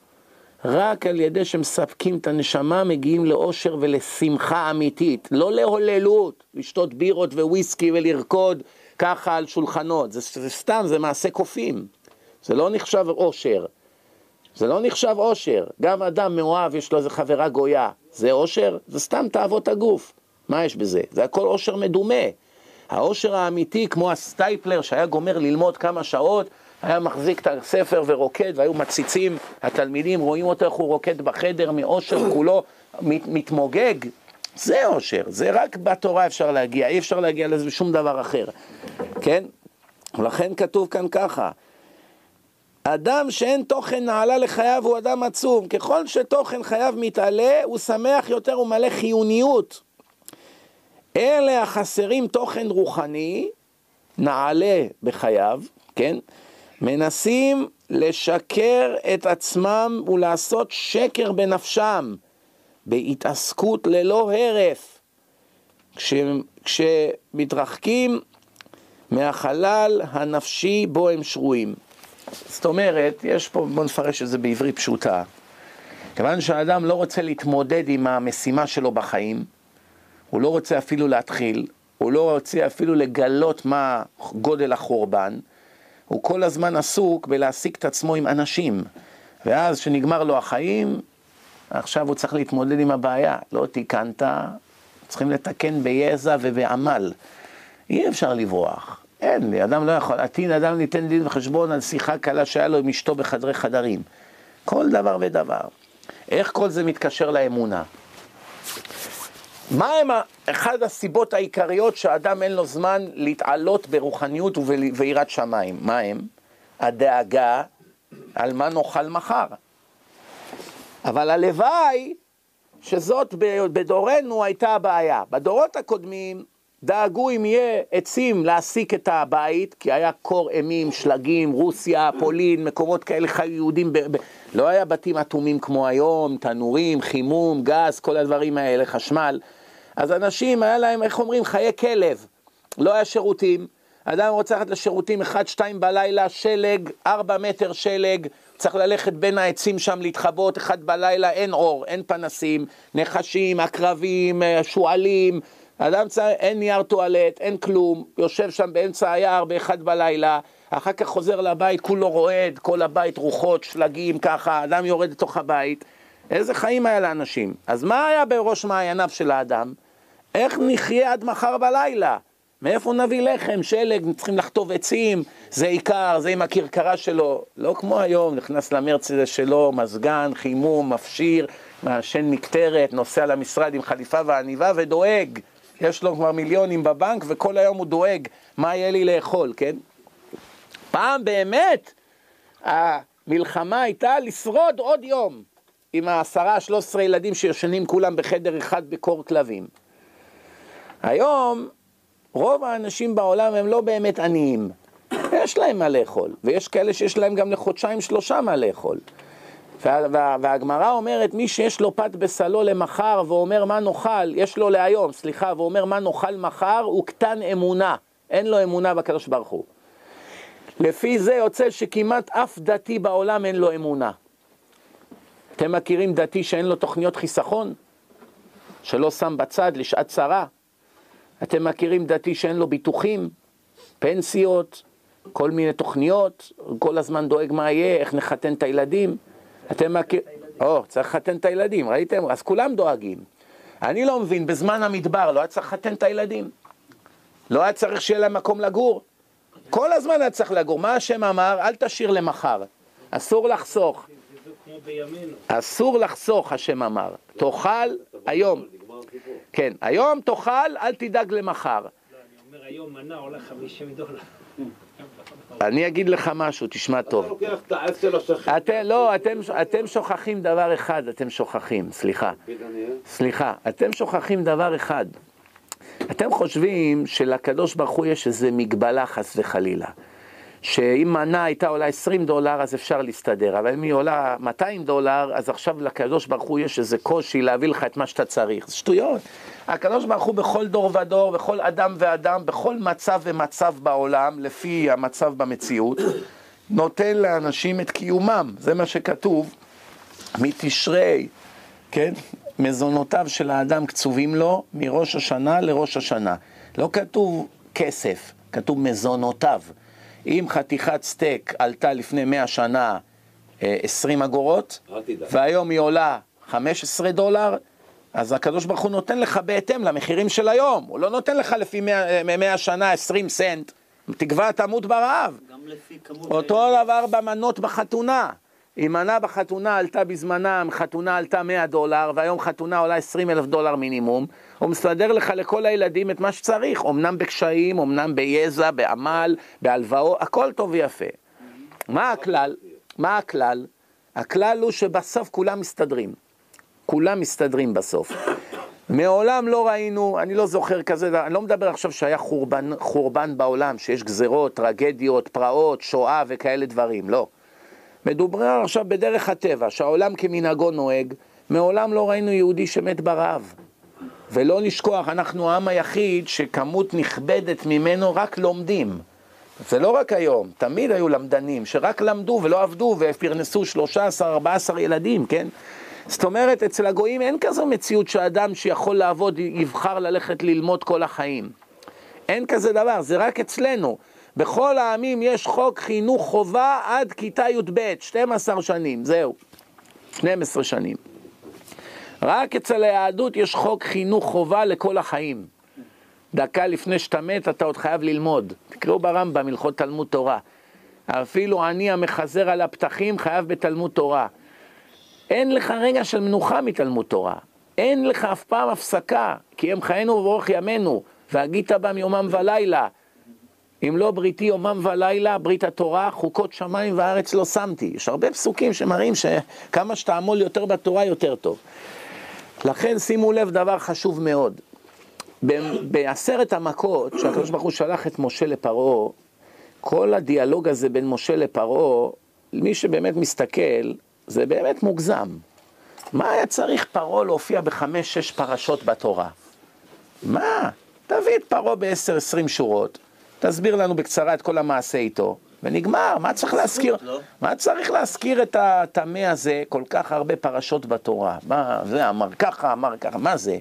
Speaker 1: רק על ידי שמספקים את הנשמה מגיעים לאושר ולשמחה אמיתית, לא להוללות, לשתות בירות וויסקי ולרקוד ככה על שולחנות, זה, זה סתם, זה מעשה קופים, זה לא נחשב אושר, זה לא נחשב אושר, גם אדם מאוהב יש לו איזה חברה גויה, זה אושר? זה סתם תאוות הגוף, מה יש בזה? זה הכל אושר מדומה. האושר האמיתי, כמו הסטייפלר שהיה גומר ללמוד כמה שעות, היה מחזיק את הספר ורוקד, והיו מציצים, התלמידים רואים אותו איך הוא רוקד בחדר מאושר כולו מת, מתמוגג. זה אושר, זה רק בתורה אפשר להגיע, אי אפשר להגיע לזה בשום דבר אחר, כן? ולכן כתוב כאן ככה, אדם שאין תוכן נעלה לחייו הוא אדם עצוב, ככל שתוכן חייו מתעלה הוא שמח יותר ומלא חיוניות. אלה החסרים תוכן רוחני, נעלה בחייו, כן? מנסים לשקר את עצמם ולעשות שקר בנפשם, בהתעסקות ללא הרף, כש, כשמתרחקים מהחלל הנפשי בו הם שרויים. זאת אומרת, יש פה, בואו נפרש את זה בעברית פשוטה. כיוון שהאדם לא רוצה להתמודד עם המשימה שלו בחיים, הוא לא רוצה אפילו להתחיל, הוא לא רוצה אפילו לגלות מה גודל החורבן, הוא כל הזמן עסוק בלהעסיק את עצמו עם אנשים. ואז כשנגמר לו החיים, עכשיו הוא צריך להתמודד עם הבעיה. לא תיקנת, צריכים לתקן ביזע ובעמל. אי אפשר לברוח. אין לי, אדם לא יכול. עתיד אדם ניתן דין וחשבון על שיחה קלה שהיה לו עם אשתו בחדרי חדרים. כל דבר ודבר. איך כל זה מתקשר לאמונה? מה הם אחד הסיבות העיקריות שאדם אין לו זמן להתעלות ברוחניות וביראת שמיים? מה הם? הדאגה על מה נאכל מחר. אבל הלוואי שזאת בדורנו הייתה הבעיה. בדורות הקודמים דאגו אם יהיה עצים להעסיק את הבית, כי היה קור אימים, שלגים, רוסיה, פולין, מקומות כאלה חיו יהודים, ב... ב... לא היה בתים אטומים כמו היום, תנורים, חימום, גז, כל הדברים האלה, חשמל. אז אנשים, היה להם, איך אומרים, חיי כלב. לא היה שירותים. אדם רוצה ללכת לשירותים 1-2 בלילה, שלג, 4 מטר שלג, צריך ללכת בין העצים שם להתחבות, אחד בלילה, אין אור, אין פנסים, נחשים, עקרבים, אה, שועלים, אדם צריך, אין נייר טואלט, אין כלום, יושב שם באמצע היער באחד בלילה, אחר כך חוזר לבית, כולו רועד, כל הבית רוחות, שלגים, ככה, אדם יורד לתוך הבית. איזה חיים היה לאנשים? אז מה היה בראש מעייניו של האדם? איך נחיה עד מחר בלילה? מאיפה נביא לחם, שלג, צריכים לחטוב עצים, זה עיקר, זה עם הכרכרה שלו. לא כמו היום, נכנס למרצדס שלו, מזגן, חימום, מפשיר, מעשן מקטרת, נוסע למשרד עם חליפה ועניבה ודואג. יש לו כבר מיליונים בבנק וכל היום הוא דואג מה יהיה לי לאכול, כן? פעם באמת המלחמה הייתה לשרוד עוד יום עם העשרה, שלוש עשרה ילדים שישנים כולם בחדר אחד בקור כלבים. היום רוב האנשים בעולם הם לא באמת עניים, יש להם מה לאכול, ויש כאלה שיש להם גם לחודשיים שלושה מה לאכול. וה, וה, והגמרא אומרת, מי שיש לו פת בסלו למחר ואומר מה נאכל, יש לו להיום, סליחה, ואומר מה נאכל מחר, הוא קטן אמונה, אין לו אמונה בקדוש ברוך הוא. לפי זה יוצא שכמעט אף דתי בעולם אין לו אמונה. אתם מכירים דתי שאין לו תוכניות חיסכון? שלא שם בצד לשעת צרה? אתם מכירים דתי שאין לו ביטוחים, פנסיות, כל מיני תוכניות, כל הזמן דואג מה יהיה, איך נחתן את הילדים? אתם מכירים... או, צריך לחתן את הילדים, ראיתם? אז כולם דואגים. אני לא מבין, בזמן המדבר לא היה צריך לחתן את הילדים? לא היה צריך שיהיה להם מקום לגור? כל הזמן היה צריך לגור. מה השם אמר? אל תשאיר למחר. אסור לחסוך. אסור לחסוך, השם אמר. תאכל היום. כן, היום תאכל, אל תדאג למחר. לא,
Speaker 2: אני אומר, היום מנה עולה 50 דולר.
Speaker 1: אני אגיד לך משהו, תשמע טוב. אתה לוקח את העץ של השכן. אתם, לא, אתם, אתם שוכחים דבר אחד, אתם שוכחים, סליחה. סליחה, אתם שוכחים דבר אחד. אתם חושבים שלקדוש ברוך הוא יש איזה מגבלה חס וחלילה. שאם מנה הייתה עולה 20 דולר אז אפשר להסתדר, אבל אם היא עולה 200 דולר, אז עכשיו לקדוש ברוך הוא יש איזה קושי להביא לך את מה שאתה צריך. זה שטויות. הקדוש ברוך הוא בכל דור ודור, בכל אדם ואדם, בכל מצב ומצב בעולם, לפי המצב במציאות, נותן לאנשים את קיומם. זה מה שכתוב מתשרי, כן? מזונותיו של האדם קצובים לו מראש השנה לראש השנה. לא כתוב כסף, כתוב מזונותיו. אם חתיכת סטייק עלתה לפני 100 שנה 20 אה, אגורות, והיום היא עולה 15 דולר, אז הקדוש ברוך הוא נותן לך בהתאם למחירים של היום, הוא לא נותן לך לפי 100, 100 שנה 20 סנט, תקווה תמות ברעב. אותו דבר במנות בחתונה. אם מנה בחתונה עלתה בזמנם, חתונה עלתה 100 דולר, והיום חתונה עולה 20 אלף דולר מינימום, הוא מסדר לך לכל הילדים את מה שצריך, אמנם בקשיים, אמנם ביזע, בעמל, בהלוואות, הכל טוב ויפה. מה הכלל? מה הכלל? הכלל הוא שבסוף כולם מסתדרים. כולם מסתדרים בסוף. מעולם לא ראינו, אני לא זוכר כזה, אני לא מדבר עכשיו שהיה חורבן, חורבן בעולם, שיש גזרות, טרגדיות, פרעות, שואה וכאלה דברים, לא. מדובר עכשיו בדרך הטבע, שהעולם כמנהגו נוהג, מעולם לא ראינו יהודי שמת ברעב. ולא לשכוח, אנחנו העם היחיד שכמות נכבדת ממנו רק לומדים. זה לא רק היום, תמיד היו למדנים שרק למדו ולא עבדו ופרנסו 13-14 ילדים, כן? זאת אומרת, אצל הגויים אין כזו מציאות שאדם שיכול לעבוד יבחר ללכת ללמוד כל החיים. אין כזה דבר, זה רק אצלנו. בכל העמים יש חוק חינוך חובה עד כיתה י"ב, 12 שנים, זהו. 12 שנים. רק אצל היהדות יש חוק חינוך חובה לכל החיים. דקה לפני שאתה מת אתה עוד חייב ללמוד. תקראו ברמב"ם, הלכות תלמוד תורה. אפילו אני המחזר על הפתחים חייב בתלמוד תורה. אין לך רגע של מנוחה מתלמוד תורה. אין לך אף פעם הפסקה, כי הם חיינו ובאורך ימינו, והגית בם יומם ולילה. אם לא בריתי יומם ולילה, ברית התורה, חוקות שמיים וארץ לא שמתי. יש הרבה פסוקים שמראים שכמה שתעמול יותר בתורה יותר טוב. לכן שימו לב דבר חשוב מאוד. בעשרת המכות, שהקדוש ברוך הוא שלח את משה לפרעה, כל הדיאלוג הזה בין משה לפרעה, מי שבאמת מסתכל, זה באמת מוגזם. מה היה צריך פרעה להופיע בחמש-שש פרשות בתורה? מה? תביא את פרעה בעשר עשרים שורות, תסביר לנו בקצרה את כל המעשה איתו, ונגמר, מה צריך להזכיר? לא. מה צריך להזכיר את הטמא הזה, כל כך הרבה פרשות בתורה? מה, זה אמר ככה, אמר ככה, מה זה?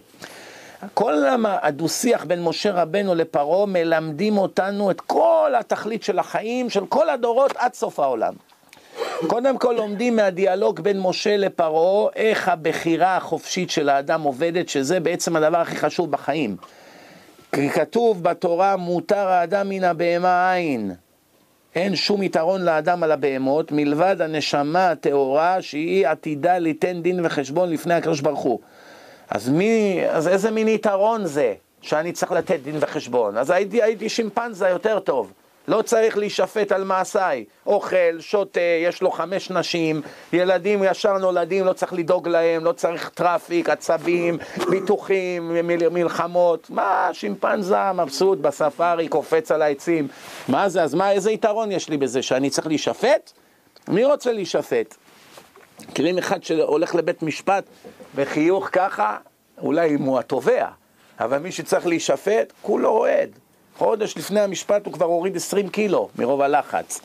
Speaker 1: כל הדו-שיח בין משה רבנו לפרעה מלמדים אותנו את כל התכלית של החיים של כל הדורות עד סוף העולם. קודם כל לומדים מהדיאלוג בין משה לפרעה איך הבחירה החופשית של האדם עובדת, שזה בעצם הדבר הכי חשוב בחיים. כי כתוב בתורה מותר האדם מן הבהמה אין. אין שום יתרון לאדם על הבהמות מלבד הנשמה הטהורה שהיא עתידה ליתן דין וחשבון לפני הקדוש ברוך הוא. אז מי, אז איזה מין יתרון זה שאני צריך לתת דין וחשבון? אז הייתי, הייתי שימפנזה יותר טוב. לא צריך להישפט על מעשיי. אוכל, שותה, יש לו חמש נשים, ילדים ישר נולדים, לא צריך לדאוג להם, לא צריך traffic, עצבים, ביטוחים, מל, מלחמות. מה, שימפנזה, מבסוט בספארי, קופץ על העצים. מה זה, אז מה, איזה יתרון יש לי בזה, שאני צריך להישפט? מי רוצה להישפט? מכירים אחד שהולך לבית משפט בחיוך ככה, אולי אם הוא התובע, אבל מי שצריך להישפט, כולו רועד. חודש לפני המשפט הוא כבר הוריד 20 קילו מרוב הלחץ.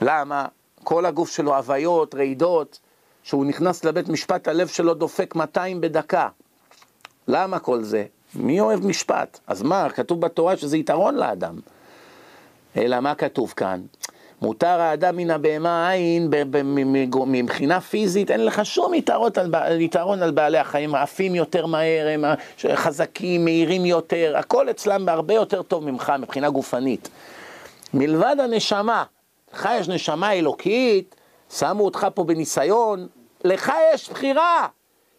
Speaker 1: למה? כל הגוף שלו הוויות, רעידות, כשהוא נכנס לבית משפט הלב שלו דופק 200 בדקה. למה כל זה? מי אוהב משפט? אז מה, כתוב בתורה שזה יתרון לאדם. אלא מה כתוב כאן? מותר האדם מן הבהמה עין, מבחינה פיזית אין לך שום על, יתרון על בעלי החיים, עפים יותר מהר, הם חזקים, מהירים יותר, הכל אצלם הרבה יותר טוב ממך מבחינה גופנית. מלבד הנשמה, לך יש נשמה אלוקית, שמו אותך פה בניסיון, לך יש בחירה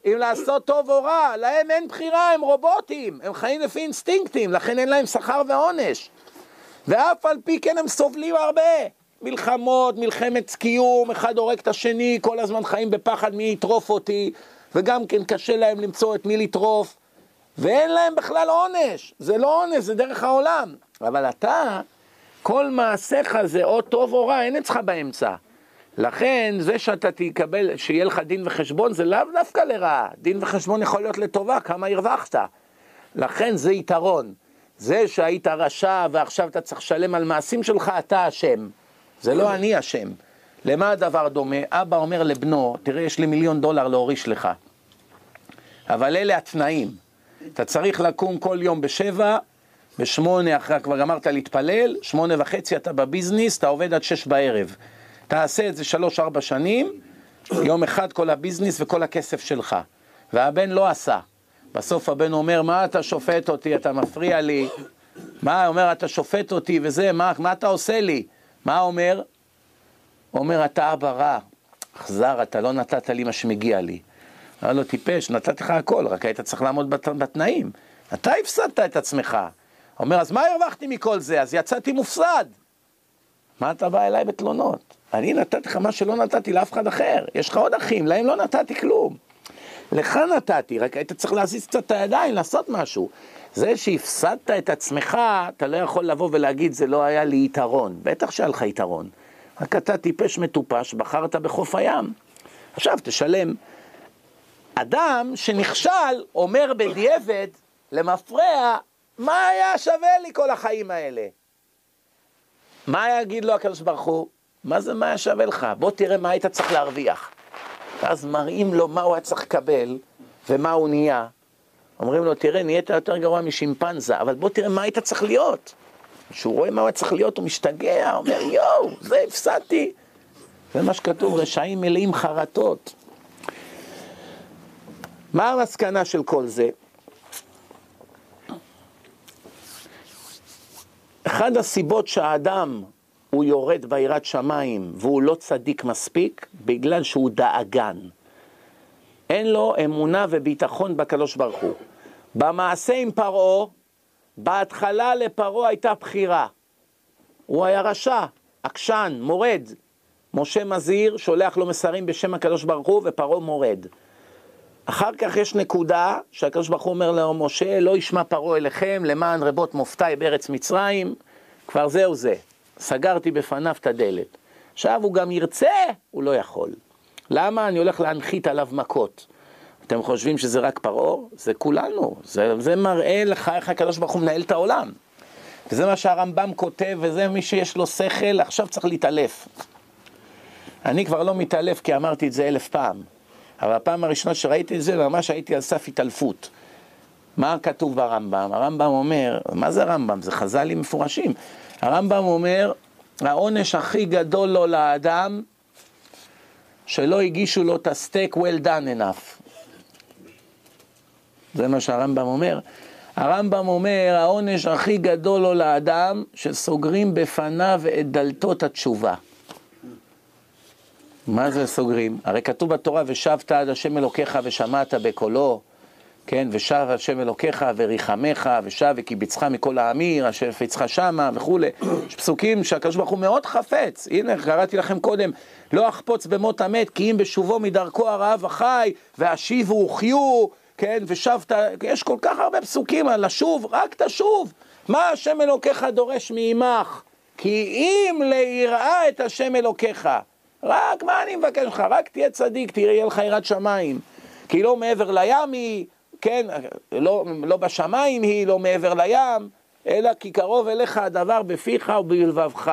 Speaker 1: אם לעשות טוב או רע, להם אין בחירה, הם רובוטים, הם חיים לפי אינסטינקטים, לכן אין להם שכר ועונש. ואף על פי כן הם סובלים הרבה. מלחמות, מלחמת קיום, אחד הורג את השני, כל הזמן חיים בפחד מי יטרוף אותי, וגם כן קשה להם למצוא את מי לטרוף, ואין להם בכלל עונש, זה לא עונש, זה דרך העולם. אבל אתה, כל מעשיך זה או טוב או רע, אין אצלך באמצע. לכן זה שאתה תקבל, שיהיה לך דין וחשבון זה לאו דווקא לרעה, דין וחשבון יכול להיות לטובה, כמה הרווחת. לכן זה יתרון. זה שהיית רשע ועכשיו אתה צריך לשלם על מעשים שלך, אתה אשם. זה לא אני אשם. למה הדבר דומה? אבא אומר לבנו, תראה, יש לי מיליון דולר להוריש לך. אבל אלה התנאים. אתה צריך לקום כל יום בשבע, בשמונה אחרי כבר גמרת להתפלל, שמונה וחצי אתה בביזנס, אתה עובד עד שש בערב. תעשה את זה שלוש-ארבע שנים, יום אחד כל הביזנס וכל הכסף שלך. והבן לא עשה. בסוף הבן אומר, מה אתה שופט אותי, אתה מפריע לי. מה, אומר, אתה שופט אותי וזה, מה, מה אתה עושה לי? מה אומר? אומר, אתה אבא רע, אכזר, אתה לא נתת לי מה שמגיע לי. אמר לו, טיפש, נתתי לך הכל, רק היית צריך לעמוד בת, בתנאים. אתה הפסדת את עצמך. אומר, אז מה הרווחתי מכל זה? אז יצאתי מופסד. מה אתה בא אליי בתלונות? אני נתתי לך מה שלא נתתי לאף אחד אחר. יש לך עוד אחים, להם לא נתתי כלום. לך נתתי, רק היית צריך להזיז קצת את הידיים, לעשות משהו. זה שהפסדת את עצמך, אתה לא יכול לבוא ולהגיד, זה לא היה לי יתרון. בטח שהיה לך יתרון. רק אתה טיפש מטופש, בחרת בחוף הים. עכשיו תשלם. אדם שנכשל אומר בדיעבד למפרע, מה היה שווה לי כל החיים האלה? מה יגיד לו הקדוש ברוך הוא? מה זה מה היה שווה לך? בוא תראה מה היית צריך להרוויח. ואז מראים לו מה הוא היה צריך לקבל ומה הוא נהיה. אומרים לו, תראה, נהיית יותר גרוע משימפנזה, אבל בוא תראה מה היית צריך להיות. כשהוא רואה מה הוא צריך להיות, הוא משתגע, אומר, יואו, זה הפסדתי. זה מה שכתוב, רשעים מלאים חרטות. מה המסקנה של כל זה? אחד הסיבות שהאדם הוא יורד ביראת שמיים והוא לא צדיק מספיק, בגלל שהוא דאגן. אין לו אמונה וביטחון בקדוש ברוך הוא. במעשה עם פרעה, בהתחלה לפרעה הייתה בחירה. הוא היה רשע, עקשן, מורד. משה מזהיר, שולח לו מסרים בשם הקדוש ברוך הוא, ופרעה מורד. אחר כך יש נקודה שהקדוש ברוך הוא אומר לו, משה, לא ישמע פרעה אליכם למען רבות מופתי בארץ מצרים, כבר זהו זה, סגרתי בפניו את הדלת. עכשיו הוא גם ירצה, הוא לא יכול. למה? אני הולך להנחית עליו מכות. אתם חושבים שזה רק פרעה? זה כולנו. זה, זה מראה לך איך הקדוש ברוך הוא מנהל את העולם. וזה מה שהרמב"ם כותב, וזה מי שיש לו שכל, עכשיו צריך להתעלף. אני כבר לא מתעלף כי אמרתי את זה אלף פעם. אבל הפעם הראשונה שראיתי את זה, ממש הייתי על סף התעלפות. מה כתוב ברמב"ם? הרמב"ם אומר, מה זה רמב"ם? זה חז"לים מפורשים. הרמב"ם אומר, העונש הכי גדול לו לאדם, שלא הגישו לו את הסטייק well done enough. זה מה שהרמב"ם אומר. הרמב"ם אומר, העונש הכי גדול לו לאדם, שסוגרים בפניו את דלתות התשובה. מה זה סוגרים? הרי כתוב בתורה, ושבת עד השם אלוקיך ושמעת בקולו, כן, ושב השם אלוקיך וריחמך, ושב וקיבצך מכל העמיר, אשר הפצך שמה וכולי. יש פסוקים שהקדוש ברוך הוא מאוד חפץ. הנה, קראתי לכם קודם, לא אחפוץ במות המת, כי אם בשובו מדרכו הרעב החי, ואשיבו וחיו, כן, ושבת, יש כל כך הרבה פסוקים על לשוב, רק תשוב. מה השם אלוקיך דורש מעמך? כי אם ליראה את השם אלוקיך. רק מה אני מבקש ממך? רק תהיה צדיק, תהיה לך יראת שמיים. כי לא מעבר לים היא, כן, לא, לא בשמיים היא, לא מעבר לים, אלא כי קרוב אליך הדבר בפיך ובלבבך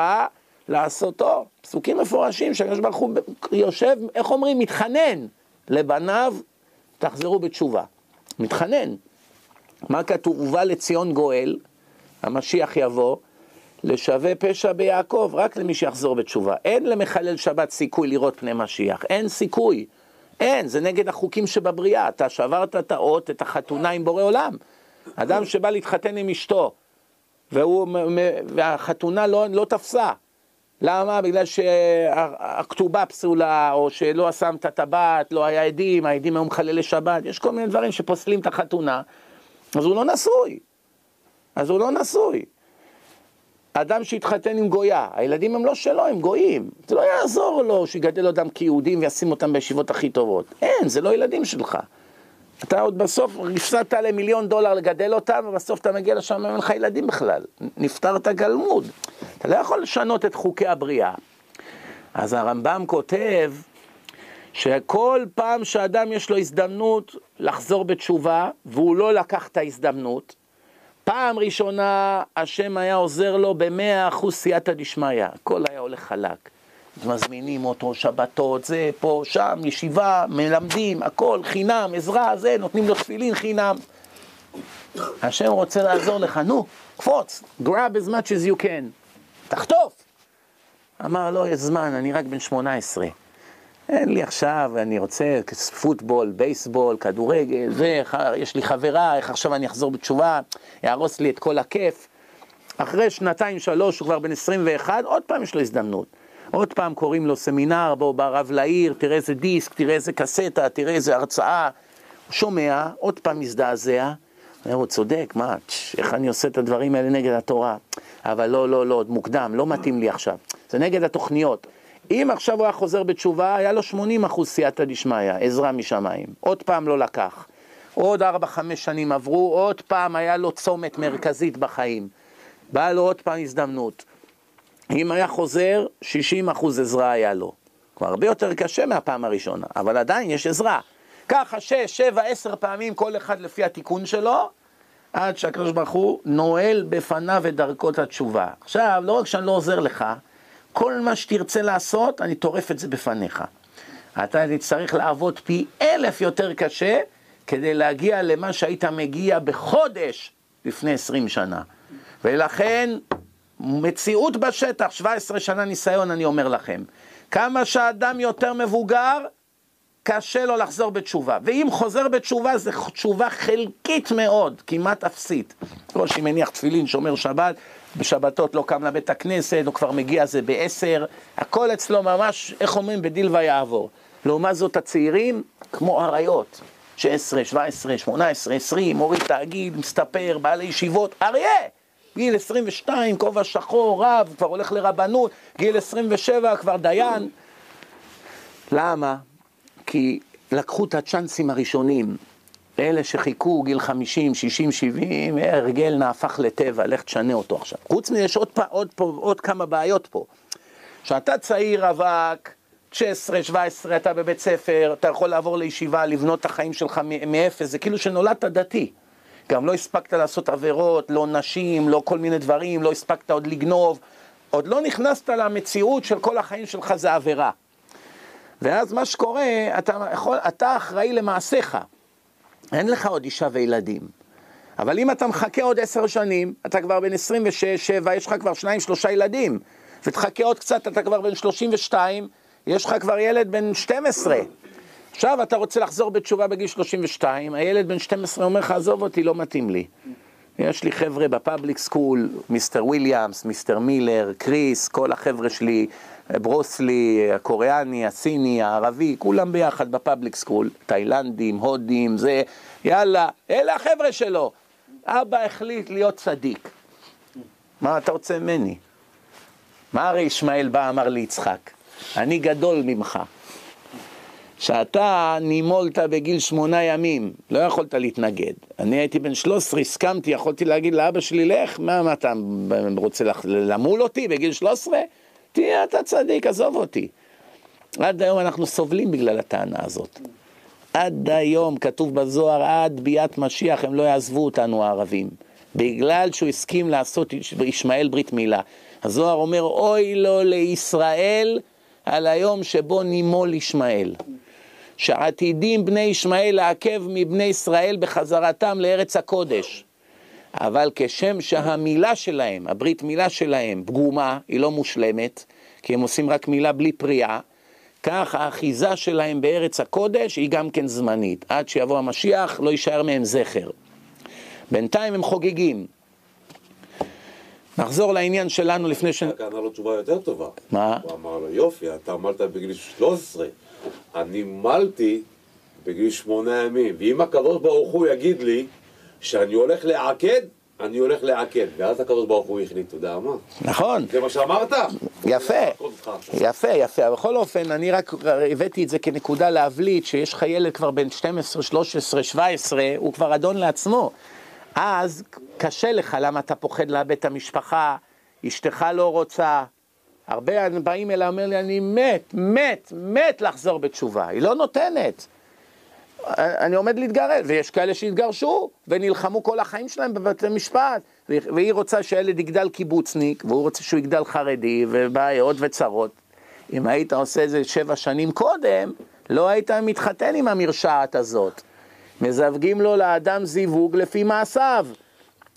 Speaker 1: לעשותו. פסוקים מפורשים שהקדוש ברוך הוא יושב, איך אומרים, מתחנן לבניו, תחזרו בתשובה. מתחנן. מה כתוב? ובא לציון גואל, המשיח יבוא, לשווה פשע ביעקב, רק למי שיחזור בתשובה. אין למחלל שבת סיכוי לראות פני משיח, אין סיכוי. אין, זה נגד החוקים שבבריאה. אתה שברת את האות, את החתונה עם בורא עולם. אדם שבא להתחתן עם אשתו, והוא, והחתונה לא, לא תפסה. למה? בגלל שהכתובה פסולה, או שלא שמת טבעת, לא היה עדים, העדים היו מחללי שבת, יש כל מיני דברים שפוסלים את החתונה, אז הוא לא נשוי. אז הוא לא נשוי. אדם שהתחתן עם גויה, הילדים הם לא שלו, הם גויים. זה לא יעזור לו שיגדל אותם כיהודים וישים אותם בישיבות הכי טובות. אין, זה לא ילדים שלך. אתה עוד בסוף הפסדת למיליון דולר לגדל אותם, ובסוף אתה מגיע לשם, אין לך ילדים בכלל. נפטרת גלמוד. אתה לא יכול לשנות את חוקי הבריאה. אז הרמב"ם כותב שכל פעם שאדם יש לו הזדמנות לחזור בתשובה, והוא לא לקח את ההזדמנות, פעם ראשונה השם היה עוזר לו במאה אחוז סייעתא דשמיא, הכל היה הולך חלק. מזמינים אותו, שבתות, זה, פה, שם, ישיבה, מלמדים, הכל, חינם, עזרה, זה, נותנים לו תפילין חינם. השם רוצה לעזור לך, נו, קפוץ, grab as much as you can, תחטוף. אמר, לא, יש זמן, אני רק בן 18. אין לי עכשיו, אני רוצה פוטבול, בייסבול, כדורגל, זה, יש לי חברה, איך עכשיו אני אחזור בתשובה, יהרוס לי את כל הכיף. אחרי שנתיים, שלוש, הוא כבר בן 21, עוד פעם יש לו הזדמנות. עוד פעם קוראים לו סמינר, בוא ברב לעיר, תראה איזה דיסק, תראה איזה קסטה, תראה איזה הרצאה. הוא שומע, עוד פעם מזדעזע, הוא צודק, מה, איך אני עושה את הדברים האלה נגד התורה? אבל לא, לא, לא, עוד מוקדם, לא מתאים לי עכשיו. זה נגד התוכניות. אם עכשיו הוא היה חוזר בתשובה, היה לו 80 אחוז סייעתא דשמיא, עזרה משמיים. עוד פעם לא לקח. עוד 4-5 שנים עברו, עוד פעם היה לו צומת מרכזית בחיים. באה לו עוד פעם הזדמנות. אם היה חוזר, 60 אחוז עזרה היה לו. כבר הרבה יותר קשה מהפעם הראשונה, אבל עדיין יש עזרה. ככה 6, 7, 10 פעמים, כל אחד לפי התיקון שלו, עד שהקדוש ברוך הוא נועל בפניו את דרכות התשובה. עכשיו, לא רק שאני לא עוזר לך, כל מה שתרצה לעשות, אני טורף את זה בפניך. אתה תצטרך לעבוד פי אלף יותר קשה כדי להגיע למה שהיית מגיע בחודש לפני עשרים שנה. ולכן, מציאות בשטח, 17 שנה ניסיון, אני אומר לכם. כמה שהאדם יותר מבוגר, קשה לו לחזור בתשובה. ואם חוזר בתשובה, זו תשובה חלקית מאוד, כמעט אפסית. ראשי מניח תפילין, שומר שבת, בשבתות לא קם לבית הכנסת, הוא כבר מגיע זה בעשר, הכל אצלו ממש, איך אומרים, בדיל ויעבור. לעומת זאת הצעירים, כמו אריות, 16, 17, 18, 20, מוריד תאגיד, מסתפר, בעלי ישיבות, אריה! גיל 22, כובע שחור, רב, כבר הולך לרבנות, גיל 27, כבר דיין. למה? כי לקחו את הצ'אנסים הראשונים, אלה שחיכו גיל 50, 60, 70, הרגל נהפך לטבע, לך תשנה אותו עכשיו. חוץ מזה יש עוד, עוד, עוד, עוד כמה בעיות פה. כשאתה צעיר רווק, 16, 17, אתה בבית ספר, אתה יכול לעבור לישיבה, לבנות את החיים שלך מאפס, זה כאילו שנולדת דתי. גם לא הספקת לעשות עבירות, לא נשים, לא כל מיני דברים, לא הספקת עוד לגנוב, עוד לא נכנסת למציאות של כל החיים שלך זה עבירה. ואז מה שקורה, אתה, יכול, אתה אחראי למעשיך. אין לך עוד אישה וילדים. אבל אם אתה מחכה עוד עשר שנים, אתה כבר בן 26, 7, יש לך כבר שניים, שלושה ילדים. ותחכה עוד קצת, אתה כבר בן 32, יש לך כבר ילד בן 12. עכשיו אתה רוצה לחזור בתשובה בגיל 32, הילד בן 12 אומר לך, עזוב אותי, לא מתאים לי. יש לי חבר'ה ב public school, Mister וויליאמס, Mister מילר, קריס, כל החבר'ה שלי, ברוס לי, הקוריאני, הסיני, הערבי, כולם ביחד ב public school, תאילנדים, הודים, זה, יאללה, אלה החבר'ה שלו. אבא החליט להיות צדיק. מה אתה רוצה ממני? מה הרי ישמעאל בא אמר ליצחק? אני גדול ממך. שאתה נימולת בגיל שמונה ימים, לא יכולת להתנגד. אני הייתי בן 13, הסכמתי, יכולתי להגיד לאבא שלי, לך, מה, מה אתה רוצה למול אותי בגיל 13? תהיה אתה צדיק, עזוב אותי. עד היום אנחנו סובלים בגלל הטענה הזאת. עד היום, כתוב בזוהר, עד ביאת משיח הם לא יעזבו אותנו הערבים. בגלל שהוא הסכים לעשות ישמעאל ברית מילה. הזוהר אומר, אוי לו לישראל על היום שבו נימול ישמעאל. שעתידים בני ישמעאל לעכב מבני ישראל בחזרתם לארץ הקודש. אבל כשם שהמילה שלהם, הברית מילה שלהם, פגומה, היא לא מושלמת, כי הם עושים רק מילה בלי פריאה, כך האחיזה שלהם בארץ הקודש היא גם כן זמנית. עד שיבוא המשיח לא יישאר מהם זכר. בינתיים הם חוגגים. נחזור לעניין שלנו לפני ש...
Speaker 3: רק ענה לו תשובה יותר טובה.
Speaker 1: מה?
Speaker 3: הוא אמר לו, יופי, אתה אמרת בגיל 13, אני מלתי בגיל שמונה ימים, ואם הקדוש ברוך הוא יגיד לי שאני הולך לעקד, אני הולך לעקל, ואז הקדוש ברוך הוא החליט, אתה יודע מה?
Speaker 1: נכון,
Speaker 3: זה מה שאמרת?
Speaker 1: יפה, יפה, יפה. בכל אופן, אני רק הבאתי את זה כנקודה להבליט, שיש לך ילד כבר בן 12, 13, 17, הוא כבר אדון לעצמו. אז קשה לך, למה אתה פוחד לאבד את המשפחה, אשתך לא רוצה. הרבה באים אליי, אומר לי, אני מת, מת, מת לחזור בתשובה. היא לא נותנת. אני עומד להתגרש, ויש כאלה שהתגרשו ונלחמו כל החיים שלהם בבתי משפט, והיא רוצה שהילד יגדל קיבוצניק, והוא רוצה שהוא יגדל חרדי, ובעיות וצרות. אם היית עושה זה שבע שנים קודם, לא היית מתחתן עם המרשעת הזאת. מזווגים לו לאדם זיווג לפי מעשיו.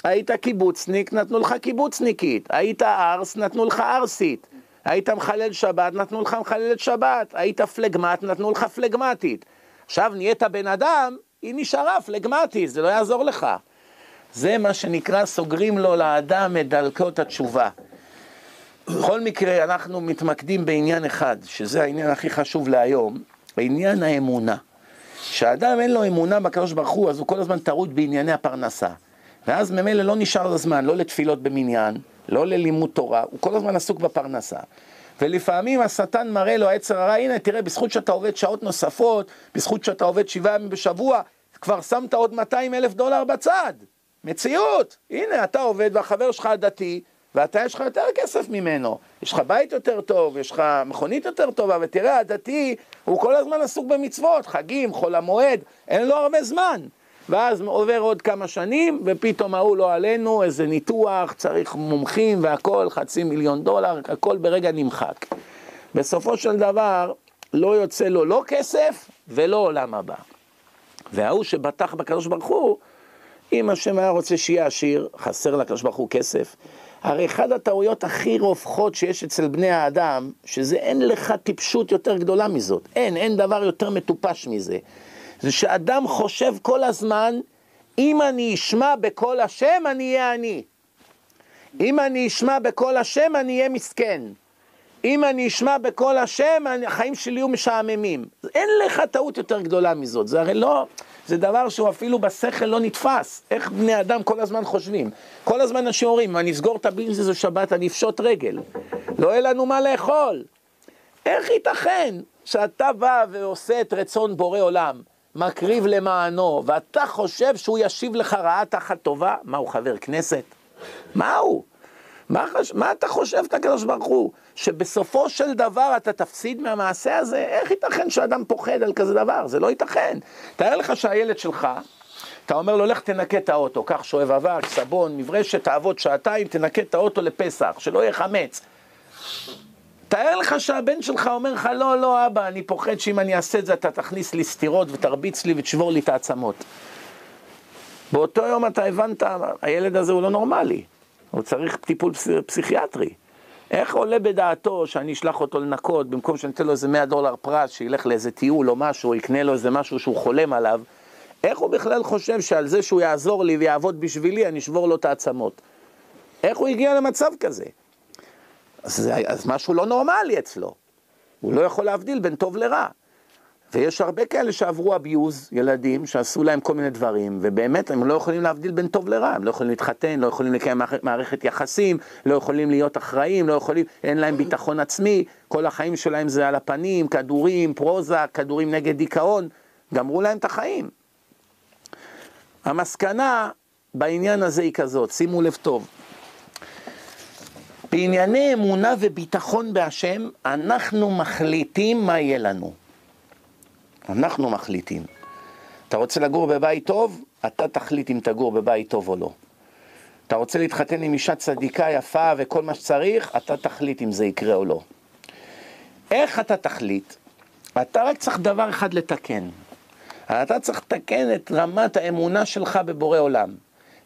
Speaker 1: היית קיבוצניק, נתנו לך קיבוצניקית. היית ארס, נתנו לך ארסית. היית מחלל שבת, נתנו לך מחללת שבת. היית פלגמט, נתנו לך פלגמטית. עכשיו נהיית בן אדם, היא נשארה פלגמטית, זה לא יעזור לך. זה מה שנקרא, סוגרים לו לאדם את דלקות התשובה. בכל מקרה, אנחנו מתמקדים בעניין אחד, שזה העניין הכי חשוב להיום, בעניין האמונה. כשאדם אין לו אמונה בקדוש ברוך הוא, אז הוא כל הזמן טרוד בענייני הפרנסה. ואז ממילא לא נשאר לו זמן, לא לתפילות במניין, לא ללימוד תורה, הוא כל הזמן עסוק בפרנסה. ולפעמים השטן מראה לו עצר הרע, הנה תראה, בזכות שאתה עובד שעות נוספות, בזכות שאתה עובד שבעה ימים בשבוע, כבר שמת עוד 200 אלף דולר בצד. מציאות. הנה, אתה עובד והחבר שלך דתי, ואתה יש לך יותר כסף ממנו. יש לך בית יותר טוב, יש לך מכונית יותר טובה, ותראה, הדתי, הוא כל הזמן עסוק במצוות, חגים, חול המועד, אין לו הרבה זמן. ואז עובר עוד כמה שנים, ופתאום ההוא לא עלינו, איזה ניתוח, צריך מומחים והכל, חצי מיליון דולר, הכל ברגע נמחק. בסופו של דבר, לא יוצא לו לא כסף ולא עולם הבא. וההוא שבטח בקדוש ברוך הוא, אם השם היה רוצה שיהיה עשיר, חסר לקדוש ברוך הוא כסף. הרי אחת הטעויות הכי רווחות שיש אצל בני האדם, שזה אין לך טיפשות יותר גדולה מזאת. אין, אין דבר יותר מטופש מזה. זה שאדם חושב כל הזמן, אם אני אשמע בקול השם, אני אהיה עני. אם אני אשמע בקול השם, אני אהיה מסכן. אם אני אשמע בקול השם, החיים שלי יהיו משעממים. אין לך טעות יותר גדולה מזאת. זה הרי לא, זה דבר שהוא אפילו בשכל לא נתפס. איך בני אדם כל הזמן חושבים. כל הזמן אנשים אומרים, אני אסגור את הביזנס בשבת, אני אפשוט רגל. לא יהיה לנו מה לאכול. איך ייתכן שאתה בא ועושה את רצון בורא עולם? מקריב למענו, ואתה חושב שהוא ישיב לך רעה תחת טובה? מה, הוא חבר כנסת? מה הוא? מה, חש... מה אתה חושב, את הקדוש ברוך הוא? שבסופו של דבר אתה תפסיד מהמעשה הזה? איך ייתכן שאדם פוחד על כזה דבר? זה לא ייתכן. תאר לך שהילד שלך, אתה אומר לו, לך תנקה את האוטו, קח שואב אבק, סבון, מברשת, תעבוד שעתיים, תנקה את האוטו לפסח, שלא יהיה חמץ. תאר לך שהבן שלך אומר לך, לא, לא, אבא, אני פוחד שאם אני אעשה את זה אתה תכניס לי סטירות ותרביץ לי ותשבור לי את העצמות. באותו יום אתה הבנת, הילד הזה הוא לא נורמלי, הוא צריך טיפול פסיכיאטרי. איך עולה בדעתו שאני אשלח אותו לנקות, במקום שאני אתן לו איזה 100 דולר פרס, שילך לאיזה טיול או משהו, יקנה לו איזה משהו שהוא חולם עליו, איך הוא בכלל חושב שעל זה שהוא יעזור לי ויעבוד בשבילי, אני אשבור לו את העצמות? איך הוא הגיע למצב כזה? אז, אז משהו לא נורמלי אצלו. הוא לא יכול להבדיל בין טוב לרע. ויש הרבה כאלה שעברו אביוז, ילדים, שעשו להם כל מיני דברים, ובאמת הם לא יכולים להבדיל בין טוב לרע, הם לא יכולים להתחתן, לא יכולים לקיים מערכת יחסים, לא יכולים להיות אחראים, לא יכולים, אין להם ביטחון עצמי, כל החיים שלהם זה על הפנים, כדורים, פרוזה, כדורים נגד דיכאון, גמרו להם את החיים. המסקנה בעניין הזה היא כזאת, שימו לב טוב. בענייני אמונה וביטחון בהשם, אנחנו מחליטים מה יהיה לנו. אנחנו מחליטים. אתה רוצה לגור בבית טוב? אתה תחליט אם תגור בבית טוב או לא. אתה רוצה להתחתן עם אישה צדיקה, יפה וכל מה שצריך? אתה תחליט אם זה יקרה או לא. איך אתה תחליט? אתה רק צריך דבר אחד לתקן. אתה צריך לתקן את רמת האמונה שלך בבורא עולם.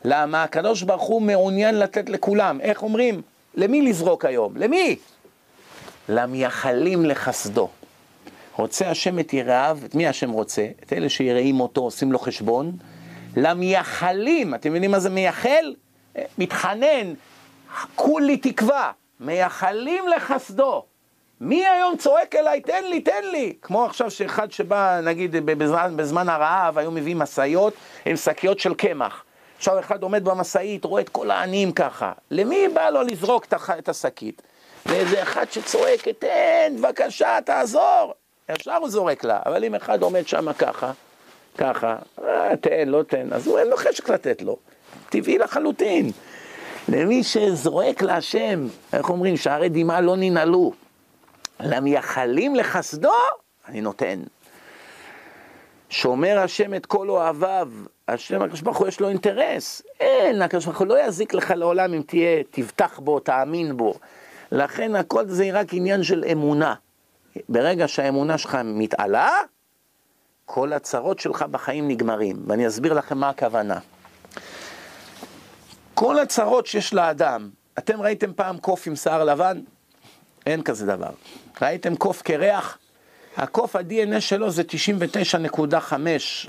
Speaker 1: למה? הקדוש ברוך הוא מעוניין לתת לכולם. איך אומרים? למי לזרוק היום? למי? למייחלים לחסדו. רוצה השם את יראיו, את מי השם רוצה? את אלה שיראים אותו, עושים לו חשבון. למייחלים, אתם מבינים מה זה מייחל? מתחנן, כולי תקווה, מייחלים לחסדו. מי היום צועק אליי, תן לי, תן לי. כמו עכשיו שאחד שבא, נגיד, בזמן, בזמן הרעב, היו מביאים משאיות עם שקיות של קמח. עכשיו אחד עומד במשאית, רואה את כל העניים ככה. למי בא לו לזרוק את השקית? לאיזה אחד שצועק, תן, בבקשה, תעזור. ישר הוא זורק לה, אבל אם אחד עומד שם ככה, ככה, אה, תן, לא תן, אז הוא אין לו חשק לתת לו. טבעי לחלוטין. למי שזועק להשם, איך אומרים, שערי דמעה לא ננעלו. למייחלים לחסדו, אני נותן. שומר השם את כל אוהביו, השם הקדוש ברוך הוא יש לו אינטרס. אין, הקדוש ברוך הוא לא יזיק לך לעולם אם תהיה, תבטח בו, תאמין בו. לכן הכל זה רק עניין של אמונה. ברגע שהאמונה שלך מתעלה, כל הצרות שלך בחיים נגמרים. ואני אסביר לכם מה הכוונה. כל הצרות שיש לאדם, אתם ראיתם פעם קוף עם שיער לבן? אין כזה דבר. ראיתם קוף קרח? הקוף ה-DNA שלו זה 99.5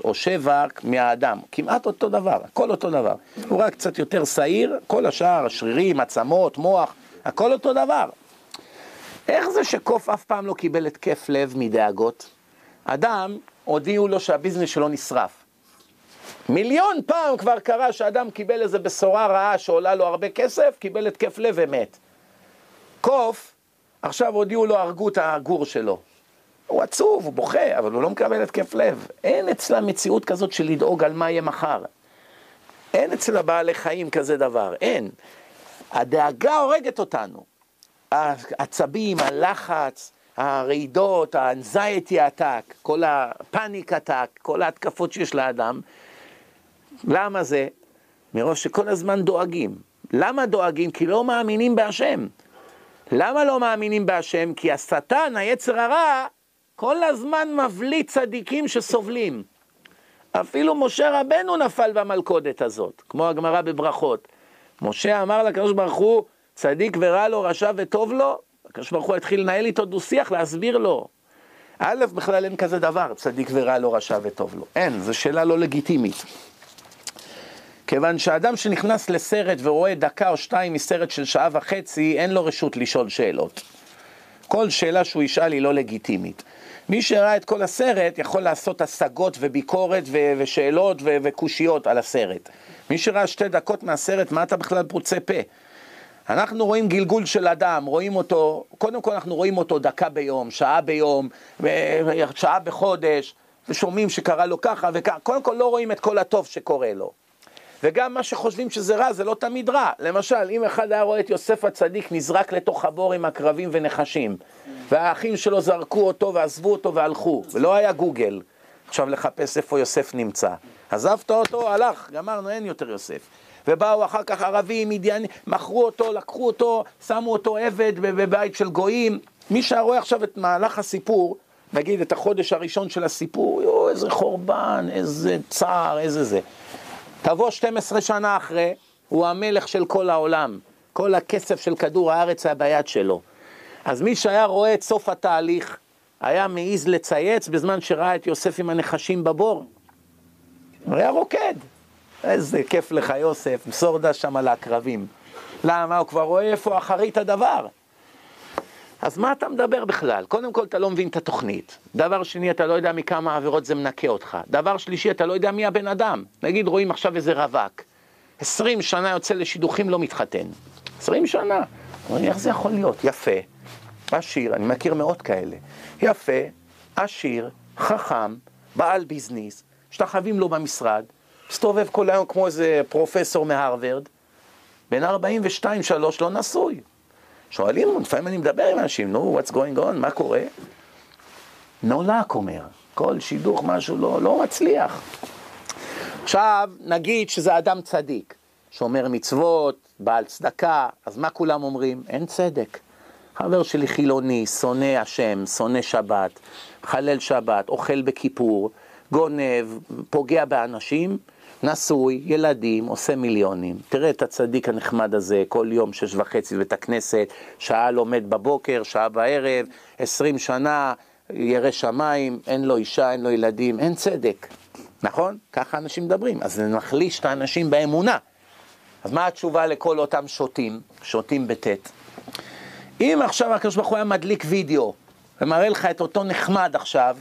Speaker 1: או 7 מהאדם, כמעט אותו דבר, הכל אותו דבר. הוא רק קצת יותר שעיר, כל השאר, שרירים, עצמות, מוח, הכל אותו דבר. איך זה שקוף אף פעם לא קיבל התקף לב מדאגות? אדם, הודיעו לו שהביזנס שלו נשרף. מיליון פעם כבר קרה שאדם קיבל איזה בשורה רעה שעולה לו הרבה כסף, קיבל התקף לב ומת. קוף, עכשיו הודיעו לו, הרגו את הגור שלו. הוא עצוב, הוא בוכה, אבל הוא לא מקבל התקף לב. אין אצלה מציאות כזאת של לדאוג על מה יהיה מחר. אין אצל הבעלי חיים כזה דבר, אין. הדאגה הורגת אותנו. העצבים, הלחץ, הרעידות, ה-anxiety attack, כל הפאניק attack, כל ההתקפות שיש לאדם. למה זה? מראש שכל הזמן דואגים. למה דואגים? כי לא מאמינים בהשם. למה לא מאמינים בהשם? כי השטן, היצר הרע, כל הזמן מבליט צדיקים שסובלים. אפילו משה רבנו נפל במלכודת הזאת, כמו הגמרא בברכות. משה אמר לקדוש ברוך הוא, צדיק ורע לו, רשע וטוב לו, הקדוש ברוך הוא התחיל לנהל איתו דו-שיח, להסביר לו. א', בכלל אין כזה דבר, צדיק ורע לו, רשע וטוב לו. אין, זו שאלה לא לגיטימית. כיוון שאדם שנכנס לסרט ורואה דקה או שתיים מסרט של שעה וחצי, אין לו רשות לשאול שאלות. כל שאלה שהוא ישאל היא לא לגיטימית. מי שראה את כל הסרט יכול לעשות השגות וביקורת ו- ושאלות ו- וקושיות על הסרט. מי שראה שתי דקות מהסרט, מה אתה בכלל פוצה פה? אנחנו רואים גלגול של אדם, רואים אותו, קודם כל אנחנו רואים אותו דקה ביום, שעה ביום, שעה בחודש, ושומעים שקרה לו ככה וככה, קודם כל לא רואים את כל הטוב שקורה לו. וגם מה שחושבים שזה רע, זה לא תמיד רע. למשל, אם אחד היה רואה את יוסף הצדיק נזרק לתוך הבור עם עקרבים ונחשים, והאחים שלו זרקו אותו ועזבו אותו והלכו, ולא היה גוגל, עכשיו לחפש איפה יוסף נמצא. עזבת אותו, הלך, גמרנו, אין יותר יוסף. ובאו אחר כך ערבים, מדיינים, מכרו אותו, לקחו אותו, שמו אותו עבד בבית של גויים. מי שרואה עכשיו את מהלך הסיפור, נגיד את החודש הראשון של הסיפור, יואו, איזה חורבן, איזה צער, איזה זה. תבוא 12 שנה אחרי, הוא המלך של כל העולם. כל הכסף של כדור הארץ היה ביד שלו. אז מי שהיה רואה את סוף התהליך, היה מעז לצייץ בזמן שראה את יוסף עם הנחשים בבור. הוא היה רוקד. איזה כיף לך יוסף, מסור דש שם על העקרבים. למה? הוא כבר רואה איפה אחרית הדבר. אז מה אתה מדבר בכלל? קודם כל, אתה לא מבין את התוכנית. דבר שני, אתה לא יודע מכמה עבירות זה מנקה אותך. דבר שלישי, אתה לא יודע מי הבן אדם. נגיד, רואים עכשיו איזה רווק. עשרים שנה יוצא לשידוכים, לא מתחתן. עשרים שנה. אומרים, איך זה יכול להיות? יפה, עשיר, אני מכיר מאות כאלה. יפה, עשיר, חכם, בעל ביזנס, שתחווים לו במשרד, מסתובב כל היום כמו איזה פרופסור מהרווארד, בן 42-3 לא נשוי. שואלים, לפעמים אני מדבר עם אנשים, נו, what's going on, מה קורה? no luck אומר, כל שידוך משהו לא, לא מצליח. עכשיו, נגיד שזה אדם צדיק, שומר מצוות, בעל צדקה, אז מה כולם אומרים? אין צדק. חבר שלי חילוני, שונא השם, שונא שבת, חלל שבת, אוכל בכיפור, גונב, פוגע באנשים, נשוי, ילדים, עושה מיליונים. תראה את הצדיק הנחמד הזה, כל יום שש וחצי בבית הכנסת, שעה לומד בבוקר, שעה בערב, עשרים שנה, ירא שמיים, אין לו אישה, אין לו ילדים, אין צדק. נכון? ככה אנשים מדברים. אז זה מחליש את האנשים באמונה. אז מה התשובה לכל אותם שוטים, שוטים בטית? אם עכשיו הקדוש ברוך הוא היה מדליק וידאו ומראה לך את אותו נחמד עכשיו,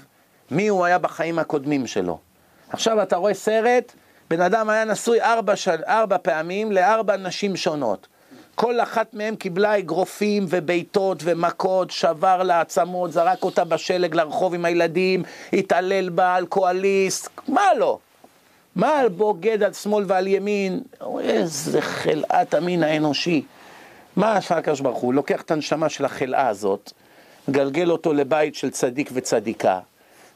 Speaker 1: מי הוא היה בחיים הקודמים שלו. עכשיו אתה רואה סרט, בן אדם היה נשוי ארבע. ארבע פעמים לארבע נשים שונות. כל אחת מהן קיבלה אגרופים ובעיטות ומכות, שבר לה עצמות, זרק אותה בשלג לרחוב עם הילדים, התעלל בה, אלכוהוליסט, מה לא? מה על בוגד על שמאל ועל ימין? איזה חלאת המין האנושי. מה עשה הקדוש ברוך הוא? לוקח את הנשמה של החלאה הזאת, מגלגל אותו לבית של צדיק וצדיקה.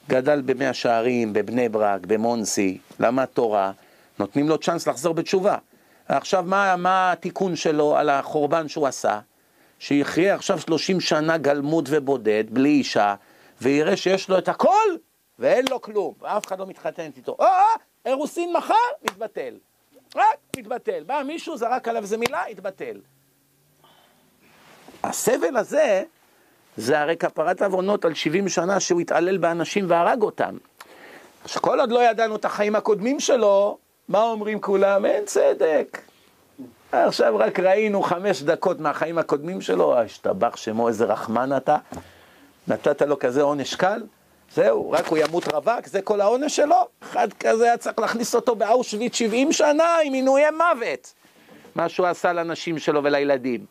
Speaker 1: גדל במאה שערים, בבני ברק, במונסי, למד תורה, נותנים לו צ'אנס לחזור בתשובה. עכשיו, מה, מה התיקון שלו על החורבן שהוא עשה? שיחיה עכשיו 30 שנה גלמוד ובודד, בלי אישה, ויראה שיש לו את הכל, ואין לו כלום, ואף אחד לא מתחתן איתו. או, אירוסין מחר, מתבטל. רק מתבטל. בא מישהו, זרק עליו איזה מילה, התבטל. הסבל הזה, זה הרי כפרת עוונות על 70 שנה שהוא התעלל באנשים והרג אותם. עכשיו, כל עוד לא ידענו את החיים הקודמים שלו, מה אומרים כולם? אין צדק. עכשיו רק ראינו חמש דקות מהחיים הקודמים שלו, השתבח שמו, איזה רחמן אתה. נתת לו כזה עונש קל, זהו, רק הוא ימות רווק, זה כל העונש שלו. אחד כזה היה צריך להכניס אותו באושוויץ 70 שנה עם עינויי מוות. מה שהוא עשה לנשים שלו ולילדים.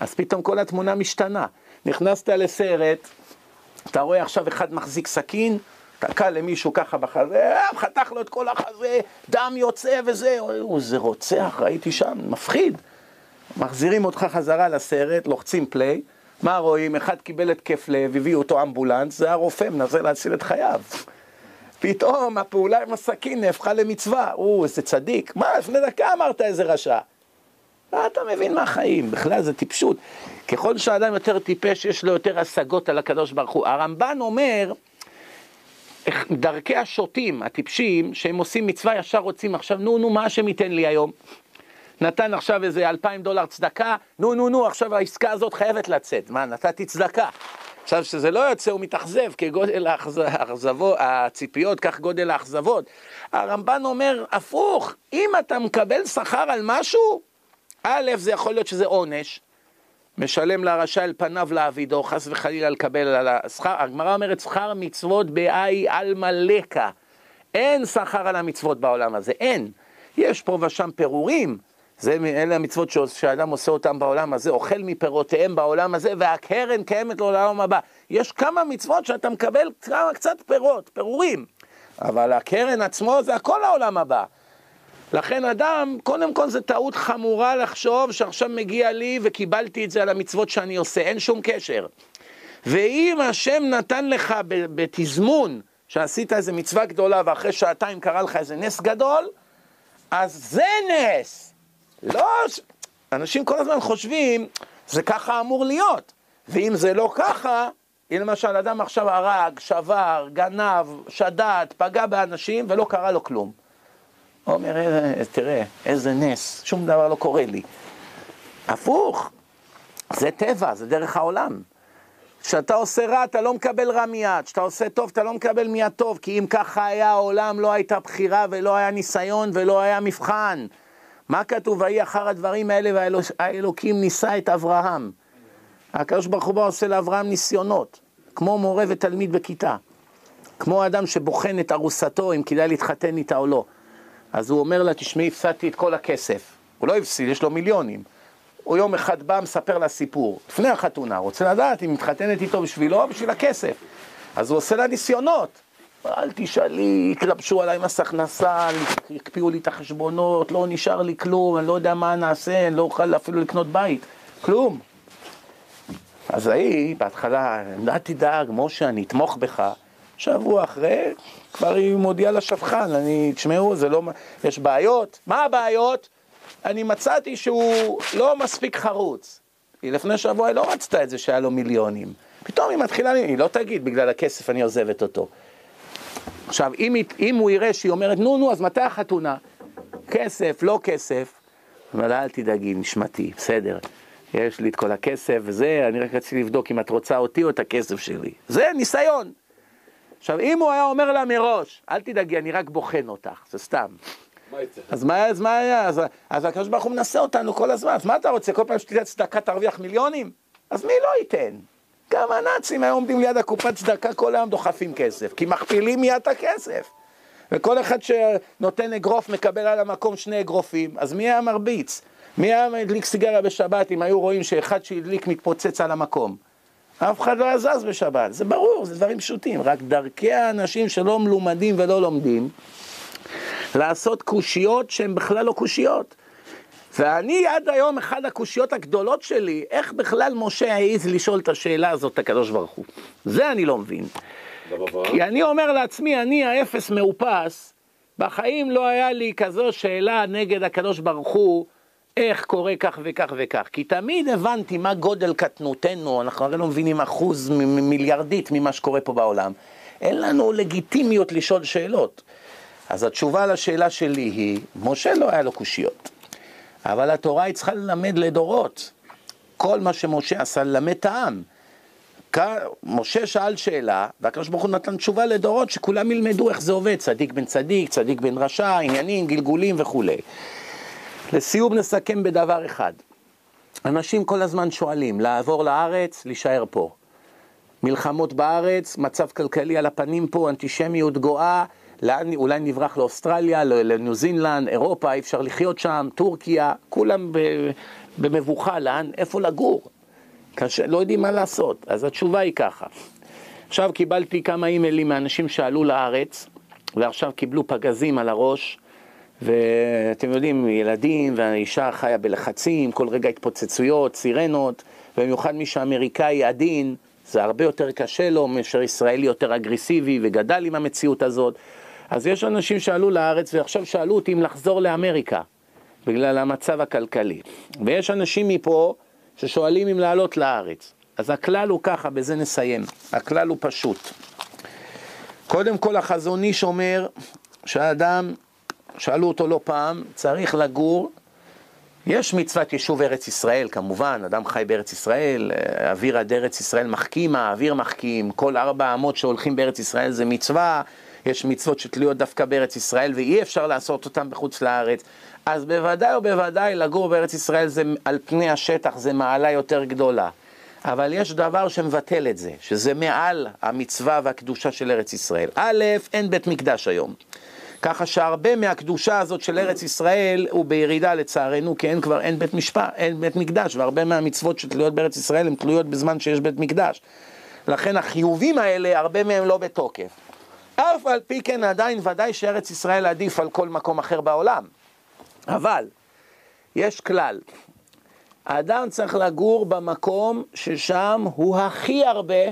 Speaker 1: אז פתאום כל התמונה משתנה. נכנסת לסרט, אתה רואה עכשיו אחד מחזיק סכין, תקע למישהו ככה בחזה, אה, חתך לו את כל החזה, דם יוצא וזה, זה רוצח, ראיתי שם, מפחיד. מחזירים אותך חזרה לסרט, לוחצים פליי, מה רואים? אחד קיבל התקף לב, הביאו אותו אמבולנס, זה הרופא, מנסה להציל את חייו. פתאום הפעולה עם הסכין נהפכה למצווה, או, איזה צדיק, מה, לפני דקה אמרת איזה רשע. מה אתה מבין מהחיים? בכלל זה טיפשות. ככל שהאדם יותר טיפש, יש לו יותר השגות על הקדוש ברוך הוא. הרמב"ן אומר, דרכי השוטים, הטיפשים, שהם עושים מצווה, ישר רוצים עכשיו, נו, נו, מה השם ייתן לי היום? נתן עכשיו איזה אלפיים דולר צדקה, נו, נו, נו, עכשיו העסקה הזאת חייבת לצאת. מה, נתתי צדקה. עכשיו, כשזה לא יוצא, הוא מתאכזב, כגודל האכזבו, הציפיות, כך גודל האכזבות. הרמב"ן אומר, הפוך, אם אתה מקבל שכר על משהו, א', זה יכול להיות שזה עונש, משלם לרשע אל פניו לעבידו, חס וחלילה לקבל על השכר, הגמרא אומרת שכר מצוות באי עלמא לקה. אין שכר על המצוות בעולם הזה, אין. יש פה ושם פירורים, זה, אלה המצוות שאדם עושה אותם בעולם הזה, אוכל מפירותיהם בעולם הזה, והקרן קיימת לעולם הבא. יש כמה מצוות שאתה מקבל קצת פירות, פירורים, אבל הקרן עצמו זה הכל העולם הבא. לכן אדם, קודם כל זה טעות חמורה לחשוב שעכשיו מגיע לי וקיבלתי את זה על המצוות שאני עושה, אין שום קשר. ואם השם נתן לך בתזמון שעשית איזה מצווה גדולה ואחרי שעתיים קרה לך איזה נס גדול, אז זה נס. לא, אנשים כל הזמן חושבים, זה ככה אמור להיות. ואם זה לא ככה, אם למשל אדם עכשיו הרג, שבר, גנב, שדד, פגע באנשים ולא קרה לו כלום. אומר, תראה, איזה נס, שום דבר לא קורה לי. הפוך, זה טבע, זה דרך העולם. כשאתה עושה רע, אתה לא מקבל רע מיד. כשאתה עושה טוב, אתה לא מקבל מיד טוב. כי אם ככה היה העולם, לא הייתה בחירה ולא היה ניסיון ולא היה מבחן. מה כתוב? ויהי אחר הדברים האלה והאלוקים ניסה את אברהם. הקדוש ברוך הוא עושה לאברהם ניסיונות, כמו מורה ותלמיד בכיתה. כמו אדם שבוחן את ארוסתו, אם כדאי להתחתן איתה או לא. אז הוא אומר לה, תשמעי, הפסדתי את כל הכסף. הוא לא הפסיד, יש לו מיליונים. הוא יום אחד בא, מספר לה סיפור, לפני החתונה, רוצה לדעת אם מתחתנת איתו בשבילו או בשביל הכסף. אז הוא עושה לה ניסיונות. אל תשאלי, התלבשו עליי מס הכנסה, הקפיאו לי את החשבונות, לא נשאר לי כלום, אני לא יודע מה נעשה, אני לא אוכל אפילו לקנות בית, כלום. אז ההיא, בהתחלה, אל תדאג, משה, אני אתמוך בך. שבוע אחרי, כבר היא מודיעה לשפחן, אני, תשמעו, זה לא, יש בעיות. מה הבעיות? אני מצאתי שהוא לא מספיק חרוץ. היא לפני שבוע היא לא רצתה את זה שהיה לו מיליונים. פתאום היא מתחילה, היא לא תגיד, בגלל הכסף אני עוזבת אותו. עכשיו, אם, אם הוא יראה שהיא אומרת, נו, נו, אז מתי החתונה? כסף, לא כסף. אבל אל תדאגי, נשמתי, בסדר. יש לי את כל הכסף וזה, אני רק רציתי לבדוק אם את רוצה אותי או את הכסף שלי. זה ניסיון. עכשיו, אם הוא היה אומר לה מראש, אל תדאגי, אני רק בוחן אותך, זה סתם. אז מה, אז מה היה? אז, אז הקדוש ברוך הוא מנסה אותנו כל הזמן, אז מה אתה רוצה, כל פעם שתהיה צדקה תרוויח מיליונים? אז מי לא ייתן? גם הנאצים היו עומדים ליד הקופת צדקה כל היום דוחפים כסף, כי מכפילים מיד את הכסף. וכל אחד שנותן אגרוף מקבל על המקום שני אגרופים, אז מי היה מרביץ? מי היה מדליק סיגריה בשבת אם היו רואים שאחד שהדליק מתפוצץ על המקום? אף אחד לא היה זז בשבת, זה ברור, זה דברים פשוטים, רק דרכי האנשים שלא מלומדים ולא לומדים, לעשות קושיות שהן בכלל לא קושיות. ואני עד היום, אחת הקושיות הגדולות שלי, איך בכלל משה העז לשאול את השאלה הזאת, הקדוש ברוך הוא. זה אני לא מבין. כי אני אומר לעצמי, אני האפס מאופס, בחיים לא היה לי כזו שאלה נגד הקדוש ברוך הוא, איך קורה כך וכך וכך. כי תמיד הבנתי מה גודל קטנותנו, אנחנו הרי לא מבינים אחוז מיליארדית ממה שקורה פה בעולם. אין לנו לגיטימיות לשאול שאלות. אז התשובה לשאלה שלי היא, משה לא היה לו קושיות, אבל התורה היא צריכה ללמד לדורות. כל מה שמשה עשה, ללמד את העם. משה שאל שאלה, והקדוש ברוך הוא נתן תשובה לדורות שכולם ילמדו איך זה עובד, צדיק בן צדיק, צדיק בן רשע, עניינים, גלגולים וכולי. לסיום נסכם בדבר אחד. אנשים כל הזמן שואלים, לעבור לארץ, להישאר פה. מלחמות בארץ, מצב כלכלי על הפנים פה, אנטישמיות גואה, לאן, אולי נברח לאוסטרליה, לניו זינלנד, אירופה, אי אפשר לחיות שם, טורקיה, כולם במבוכה, לאן, איפה לגור? קשה, לא יודעים מה לעשות. אז התשובה היא ככה. עכשיו קיבלתי כמה אימיילים מאנשים שעלו לארץ, ועכשיו קיבלו פגזים על הראש, ואתם יודעים, ילדים והאישה חיה בלחצים, כל רגע התפוצצויות, סירנות, במיוחד מי שאמריקאי עדין, זה הרבה יותר קשה לו מאשר ישראלי יותר אגרסיבי וגדל עם המציאות הזאת. אז יש אנשים שעלו לארץ ועכשיו שאלו אותי אם לחזור לאמריקה, בגלל המצב הכלכלי. ויש אנשים מפה ששואלים אם לעלות לארץ. אז הכלל הוא ככה, בזה נסיים. הכלל הוא פשוט. קודם כל החזון איש אומר שהאדם שאלו אותו לא פעם, צריך לגור, יש מצוות יישוב ארץ ישראל כמובן, אדם חי בארץ ישראל, אוויר עד ארץ ישראל מחכים, האוויר מחכים, כל ארבע אמות שהולכים בארץ ישראל זה מצווה, יש מצוות שתלויות דווקא בארץ ישראל ואי אפשר לעשות אותן בחוץ לארץ, אז בוודאי ובוודאי לגור בארץ ישראל זה, על פני השטח זה מעלה יותר גדולה. אבל יש דבר שמבטל את זה, שזה מעל המצווה והקדושה של ארץ ישראל. א', אין בית מקדש היום. ככה שהרבה מהקדושה הזאת של ארץ ישראל הוא בירידה לצערנו, כי אין כבר, אין בית משפט, אין בית מקדש, והרבה מהמצוות שתלויות בארץ ישראל הן תלויות בזמן שיש בית מקדש. לכן החיובים האלה, הרבה מהם לא בתוקף. אף על פי כן עדיין ודאי שארץ ישראל עדיף על כל מקום אחר בעולם. אבל, יש כלל, האדם צריך לגור במקום ששם הוא הכי הרבה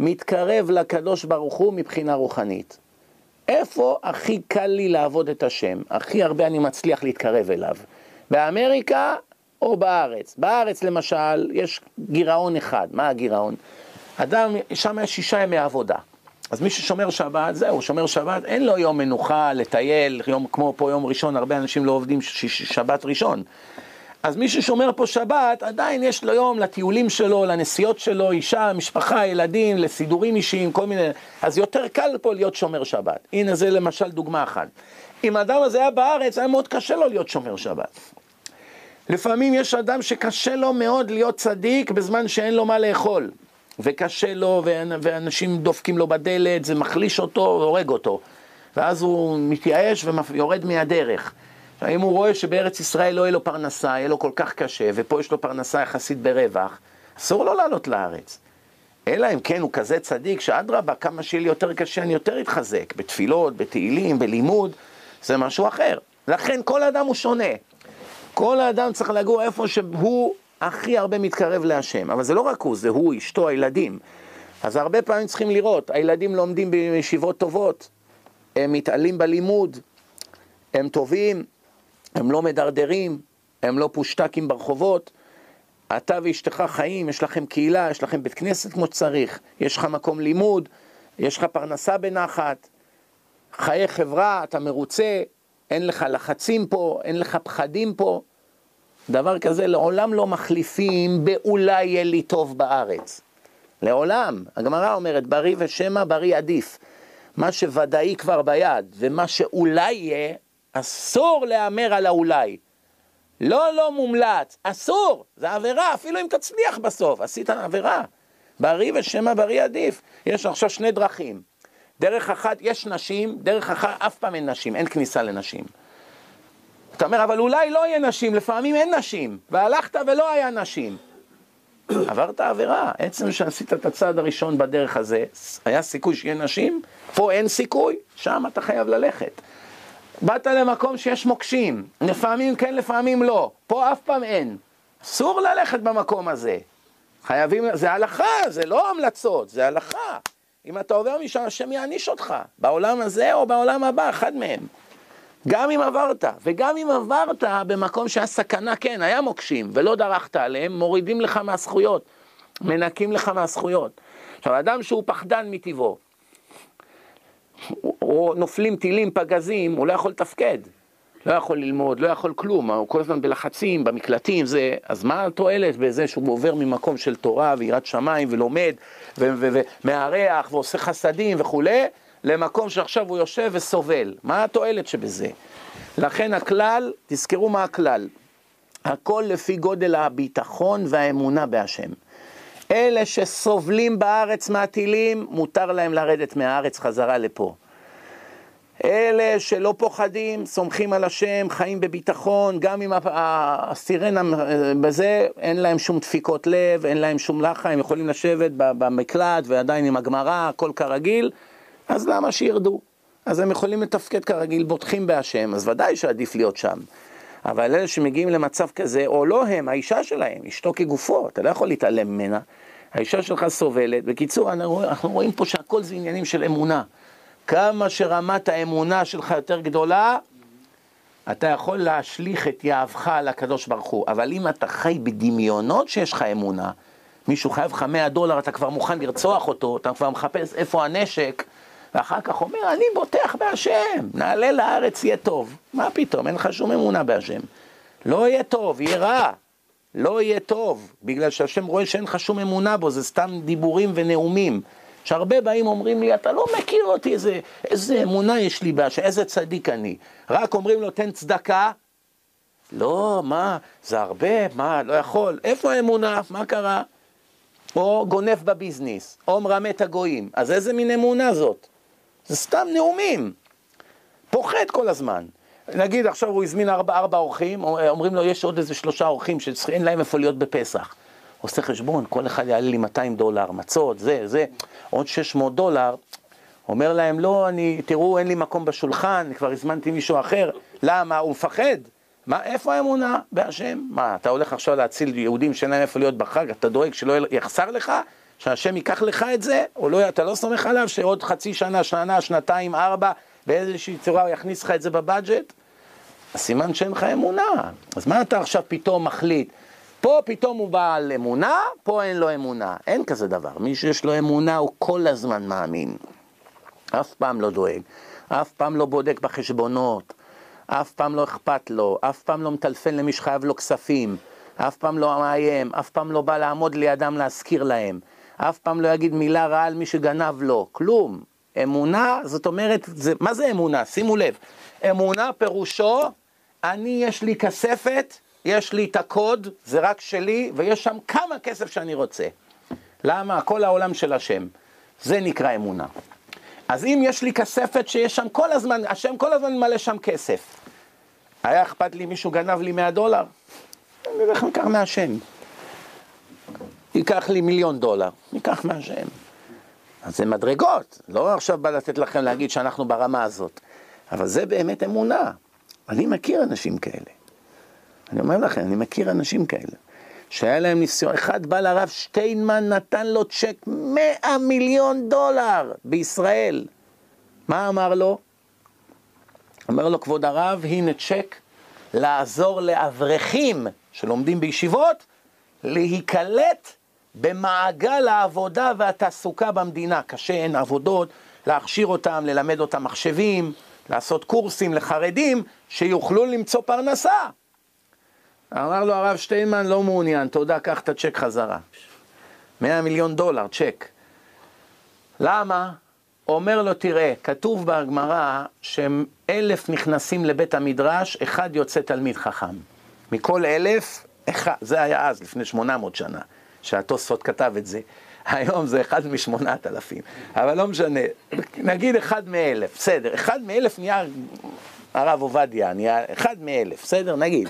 Speaker 1: מתקרב לקדוש ברוך הוא מבחינה רוחנית. איפה הכי קל לי לעבוד את השם? הכי הרבה אני מצליח להתקרב אליו? באמריקה או בארץ? בארץ למשל יש גירעון אחד, מה הגירעון? אדם, שם יש שישה ימי עבודה. אז מי ששומר שבת, זהו, שומר שבת, אין לו יום מנוחה, לטייל, יום כמו פה יום ראשון, הרבה אנשים לא עובדים שבת ראשון. אז מי ששומר פה שבת, עדיין יש לו יום לטיולים שלו, לנסיעות שלו, אישה, משפחה, ילדים, לסידורים אישיים, כל מיני... אז יותר קל פה להיות שומר שבת. הנה זה למשל דוגמה אחת. אם האדם הזה היה בארץ, היה מאוד קשה לו להיות שומר שבת. לפעמים יש אדם שקשה לו מאוד להיות צדיק בזמן שאין לו מה לאכול. וקשה לו, ואנשים דופקים לו בדלת, זה מחליש אותו, הורג אותו. ואז הוא מתייאש ויורד מהדרך. אם הוא רואה שבארץ ישראל לא יהיה לו פרנסה, יהיה לו כל כך קשה, ופה יש לו פרנסה יחסית ברווח, אסור לו לעלות לארץ. אלא אם כן הוא כזה צדיק, שאדרבה, כמה שיהיה לי יותר קשה, אני יותר אתחזק, בתפילות, בתהילים, בלימוד, זה משהו אחר. לכן כל אדם הוא שונה. כל האדם צריך לגור איפה שהוא הכי הרבה מתקרב להשם. אבל זה לא רק הוא, זה הוא, אשתו, הילדים. אז הרבה פעמים צריכים לראות, הילדים לומדים בישיבות טובות, הם מתעלים בלימוד, הם טובים, הם לא מדרדרים, הם לא פושטקים ברחובות. אתה ואשתך חיים, יש לכם קהילה, יש לכם בית כנסת כמו שצריך, יש לך מקום לימוד, יש לך פרנסה בנחת, חיי חברה, אתה מרוצה, אין לך לחצים פה, אין לך פחדים פה. דבר כזה לעולם לא מחליפים באולי יהיה לי טוב בארץ. לעולם. הגמרא אומרת, בריא ושמא בריא עדיף. מה שוודאי כבר ביד, ומה שאולי יהיה, אסור להמר על האולי. לא, לא מומלץ, אסור, זה עבירה, אפילו אם תצליח בסוף, עשית עבירה. בריא ושמא בריא עדיף. יש עכשיו שני דרכים. דרך אחת, יש נשים, דרך אחת אף פעם אין נשים, אין כניסה לנשים. אתה אומר, אבל אולי לא יהיה נשים, לפעמים אין נשים, והלכת ולא היה נשים. עברת עבירה, עצם שעשית את הצעד הראשון בדרך הזה, היה סיכוי שיהיה נשים, פה אין סיכוי, שם אתה חייב ללכת. באת למקום שיש מוקשים, לפעמים כן, לפעמים לא, פה אף פעם אין. אסור ללכת במקום הזה. חייבים, זה הלכה, זה לא המלצות, זה הלכה. אם אתה עובר משם, השם יעניש אותך, בעולם הזה או בעולם הבא, אחד מהם. גם אם עברת, וגם אם עברת במקום שהיה סכנה, כן, היה מוקשים, ולא דרכת עליהם, מורידים לך מהזכויות, מנקים לך מהזכויות. עכשיו, אדם שהוא פחדן מטבעו, או נופלים טילים, פגזים, הוא לא יכול לתפקד. לא יכול ללמוד, לא יכול כלום, הוא כל הזמן בלחצים, במקלטים, זה, אז מה התועלת בזה שהוא עובר ממקום של תורה ויראת שמיים ולומד ומארח ועושה חסדים וכולי, למקום שעכשיו הוא יושב וסובל. מה התועלת שבזה? לכן הכלל, תזכרו מה הכלל, הכל לפי גודל הביטחון והאמונה בהשם. אלה שסובלים בארץ מהטילים, מותר להם לרדת מהארץ חזרה לפה. אלה שלא פוחדים, סומכים על השם, חיים בביטחון, גם אם הסירנה בזה, אין להם שום דפיקות לב, אין להם שום לחץ, הם יכולים לשבת במקלט ועדיין עם הגמרא, הכל כרגיל, אז למה שירדו? אז הם יכולים לתפקד כרגיל, בוטחים בהשם, אז ודאי שעדיף להיות שם. אבל אלה שמגיעים למצב כזה, או לא הם, האישה שלהם, אשתו כגופו, אתה לא יכול להתעלם ממנה. האישה שלך סובלת. בקיצור, אנחנו רואים פה שהכל זה עניינים של אמונה. כמה שרמת האמונה שלך יותר גדולה, אתה יכול להשליך את יהבך על הקדוש ברוך הוא. אבל אם אתה חי בדמיונות שיש לך אמונה, מישהו חייב לך 100 דולר, אתה כבר מוכן לרצוח אותו, אתה כבר מחפש איפה הנשק, ואחר כך אומר, אני בוטח בהשם, נעלה לארץ, יהיה טוב. מה פתאום, אין לך שום אמונה בהשם. לא יהיה טוב, יהיה רע. לא יהיה טוב, בגלל שהשם רואה שאין לך שום אמונה בו, זה סתם דיבורים ונאומים. שהרבה באים אומרים לי, אתה לא מכיר אותי, איזה, איזה אמונה יש לי בהשם, איזה צדיק אני. רק אומרים לו, תן צדקה. לא, מה, זה הרבה, מה, לא יכול. איפה האמונה? מה קרה? או גונב בביזנס, או מרמה את הגויים. אז איזה מין אמונה זאת? זה סתם נאומים. פוחד כל הזמן. נגיד עכשיו הוא הזמין ארבע, ארבע אורחים, אומרים לו יש עוד איזה שלושה אורחים שאין להם איפה להיות בפסח. עושה חשבון, כל אחד יעלה לי 200 דולר, מצות, זה, זה, עוד 600 דולר. אומר להם, לא, אני, תראו, אין לי מקום בשולחן, כבר הזמנתי מישהו אחר. למה? הוא מפחד. מה, איפה האמונה בהשם? מה, אתה הולך עכשיו להציל יהודים שאין להם איפה להיות בחג, אתה דואג שלא יחסר לך? שהשם ייקח לך את זה? או לא, אתה לא סומך עליו שעוד חצי שנה, שנה, שנתיים, ארבע, באיזושהי צורה הוא יכניס לך את זה בבאג'ט? אז סימן שאין לך אמונה. אז מה אתה עכשיו פתאום מחליט? פה פתאום הוא בעל אמונה, פה אין לו אמונה. אין כזה דבר. מי שיש לו אמונה הוא כל הזמן מאמין. אף פעם לא דואג, אף פעם לא בודק בחשבונות, אף פעם לא אכפת לו, אף פעם לא מטלפן למי שחייב לו כספים, אף פעם לא מאיים, אף פעם לא בא לעמוד לידם להזכיר להם, אף פעם לא יגיד מילה רעה על מי שגנב לו, כלום. אמונה, זאת אומרת, זה, מה זה אמונה? שימו לב, אמונה פירושו, אני יש לי כספת, יש לי את הקוד, זה רק שלי, ויש שם כמה כסף שאני רוצה. למה? כל העולם של השם. זה נקרא אמונה. אז אם יש לי כספת שיש שם כל הזמן, השם כל הזמן מלא שם כסף. היה אכפת לי, מישהו גנב לי 100 דולר? אני אלך ניקח מהשם. ייקח לי מיליון דולר, ניקח מהשם. אז זה מדרגות, לא עכשיו בא לתת לכם להגיד שאנחנו ברמה הזאת. אבל זה באמת אמונה. אני מכיר אנשים כאלה. אני אומר לכם, אני מכיר אנשים כאלה, שהיה להם ניסיון, אחד בא לרב שטיינמן, נתן לו צ'ק 100 מיליון דולר בישראל. מה אמר לו? אומר לו, כבוד הרב, הנה צ'ק לעזור לאברכים שלומדים בישיבות להיקלט במעגל העבודה והתעסוקה במדינה. קשה, אין עבודות, להכשיר אותם, ללמד אותם מחשבים, לעשות קורסים לחרדים, שיוכלו למצוא פרנסה. אמר לו הרב שטיינמן, לא מעוניין, תודה, קח את הצ'ק חזרה. 100 מיליון דולר, צ'ק. למה? אומר לו, תראה, כתוב בגמרא שאלף נכנסים לבית המדרש, אחד יוצא תלמיד חכם. מכל אלף, אחד, זה היה אז, לפני 800 שנה, שהתוספות כתב את זה. היום זה אחד משמונת אלפים, אבל לא משנה, נגיד אחד מאלף, בסדר, אחד מאלף נהיה הרב עובדיה, נהיה אחד מאלף, בסדר, נגיד.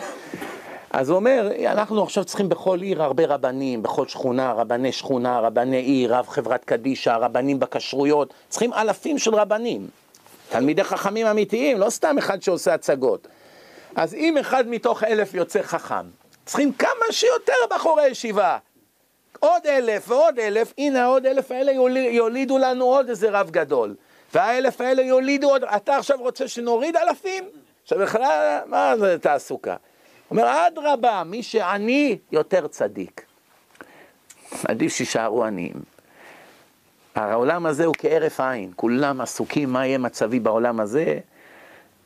Speaker 1: אז הוא אומר, אנחנו עכשיו צריכים בכל עיר הרבה רבנים, בכל שכונה, רבני שכונה, רבני עיר, רב חברת קדישא, רבנים בכשרויות, צריכים אלפים של רבנים. תלמידי חכמים אמיתיים, לא סתם אחד שעושה הצגות. אז אם אחד מתוך אלף יוצא חכם, צריכים כמה שיותר בחורי ישיבה. עוד אלף ועוד אלף, הנה העוד אלף האלה יולידו לנו עוד איזה רב גדול. והאלף האלה יולידו עוד, אתה עכשיו רוצה שנוריד אלפים? עכשיו בכלל, מה זה תעסוקה? אומר, אדרבה, מי שעני יותר צדיק. עדיף שישארו עניים. העולם הזה הוא כהרף עין, כולם עסוקים מה יהיה מצבי בעולם הזה,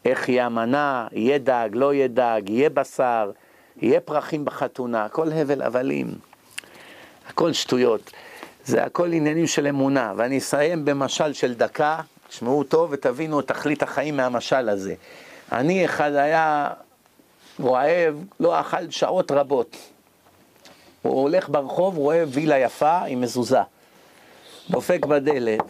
Speaker 1: איך יהיה המנה, יהיה דג, לא יהיה דג, יהיה בשר, יהיה פרחים בחתונה, הכל הבל הבלים, הכל שטויות. זה הכל עניינים של אמונה, ואני אסיים במשל של דקה, תשמעו טוב ותבינו את תכלית החיים מהמשל הזה. אני אחד היה רעב, לא אכל שעות רבות. הוא הולך ברחוב, רואה וילה יפה עם מזוזה. דופק בדלת,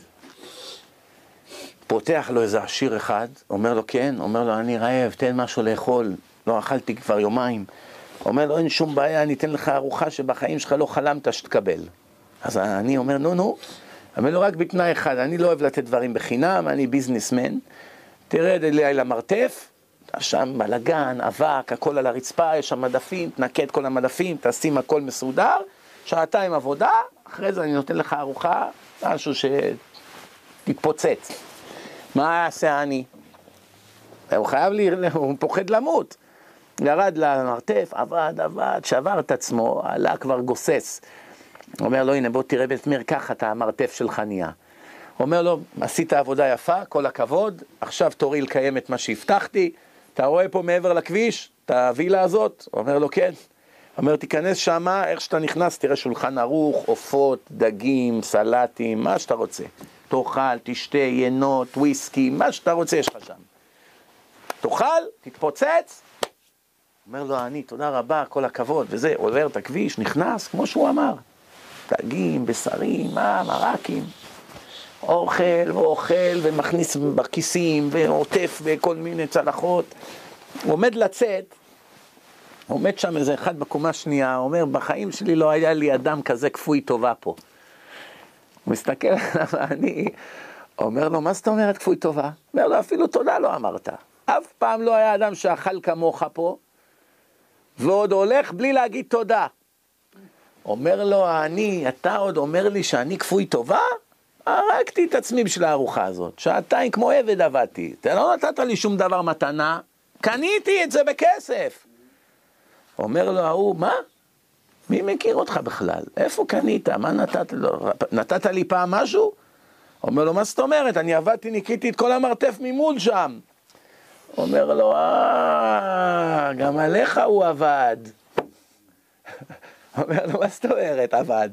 Speaker 1: פותח לו איזה עשיר אחד, אומר לו כן, אומר לו אני רעב, תן משהו לאכול, לא אכלתי כבר יומיים. אומר לו אין שום בעיה, אני אתן לך ארוחה שבחיים שלך לא חלמת שתקבל. אז אני אומר נו נו, אומר לו רק בתנאי אחד, אני לא אוהב לתת דברים בחינם, אני ביזנסמן, תרד אליי למרתף, שם בלאגן, אבק, הכל על הרצפה, יש שם מדפים, תנקה את כל המדפים, תשים הכל מסודר, שעתיים עבודה, אחרי זה אני נותן לך ארוחה, משהו שתתפוצץ. מה יעשה אני? הוא חייב, לי, הוא פוחד למות. ירד למרתף, עבד, עבד, שבר את עצמו, עלה כבר גוסס. אומר לו, הנה בוא תראה בית מרקחת, המרתף שלך נהיה. אומר לו, עשית עבודה יפה, כל הכבוד, עכשיו תורי לקיים את מה שהבטחתי, אתה רואה פה מעבר לכביש, את הווילה הזאת? אומר לו, כן. אומר, תיכנס שמה, איך שאתה נכנס, תראה שולחן ערוך, עופות, דגים, סלטים, מה שאתה רוצה. תאכל, תשתה, ינות, וויסקי, מה שאתה רוצה יש לך שם. תאכל, תתפוצץ. אומר לו, אני, תודה רבה, כל הכבוד, וזה, עובר את הכביש, נכנס, כמו שהוא אמר. דגים, בשרים, מה, מרקים. אוכל ואוכל ומכניס בכיסים ועוטף בכל מיני צלחות. הוא עומד לצאת, עומד שם איזה אחד בקומה שנייה, אומר, בחיים שלי לא היה לי אדם כזה כפוי טובה פה. הוא מסתכל עליו, אני אומר לו, מה זאת אומרת כפוי טובה? אומר לו, אפילו תודה לא אמרת. אף פעם לא היה אדם שאכל כמוך פה, ועוד הולך בלי להגיד תודה. אומר לו, אני, אתה עוד אומר לי שאני כפוי טובה? הרגתי את עצמי בשביל הארוחה הזאת. שעתיים כמו עבד עבדתי. אתה לא נתת לי שום דבר מתנה, קניתי את זה בכסף. אומר לו ההוא, מה? מי מכיר אותך בכלל? איפה קנית? מה נתת לו? נתת לי פעם משהו? אומר לו, מה זאת אומרת? אני עבדתי, ניקיתי את כל המרתף ממול שם. אומר לו, אה, גם עליך הוא עבד. אומר לו, מה זאת אומרת עבד?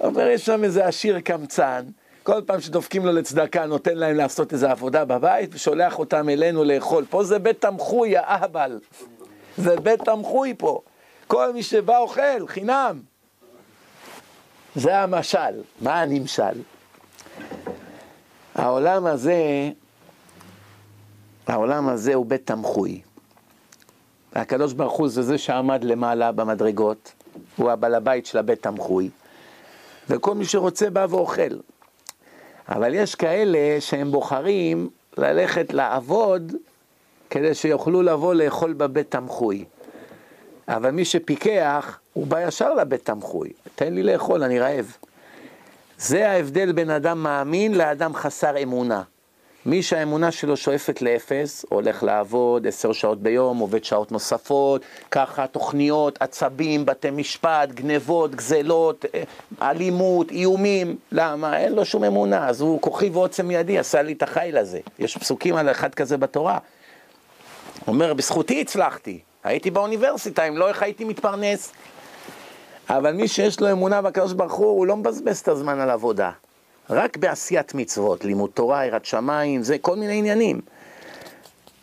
Speaker 1: אומר, יש שם איזה עשיר קמצן, כל פעם שדופקים לו לצדקה, נותן להם לעשות איזה עבודה בבית, ושולח אותם אלינו לאכול. פה זה בית תמחוי, יא אהבל. זה בית תמחוי פה. כל מי שבא אוכל, חינם. זה המשל. מה הנמשל? העולם הזה, העולם הזה הוא בית תמחוי. הקדוש ברוך הוא זה זה שעמד למעלה במדרגות, הוא הבעל הבית של הבית תמחוי, וכל מי שרוצה בא ואוכל. אבל יש כאלה שהם בוחרים ללכת לעבוד כדי שיוכלו לבוא לאכול בבית תמחוי. אבל מי שפיקח, הוא בא ישר לבית תמחוי. תן לי לאכול, אני רעב. זה ההבדל בין אדם מאמין לאדם חסר אמונה. מי שהאמונה שלו שואפת לאפס, הולך לעבוד עשר שעות ביום, עובד שעות נוספות, ככה תוכניות, עצבים, בתי משפט, גנבות, גזלות, אה, אלימות, איומים. למה? אין לו שום אמונה, אז הוא כוחי ועוצם ידי, עשה לי את החיל הזה. יש פסוקים על אחד כזה בתורה. הוא אומר, בזכותי הצלחתי, הייתי באוניברסיטה, אם לא, איך הייתי מתפרנס? אבל מי שיש לו אמונה בקדוש ברוך הוא, הוא לא מבזבז את הזמן על עבודה. רק בעשיית מצוות, לימוד תורה, יראת שמיים, זה כל מיני עניינים.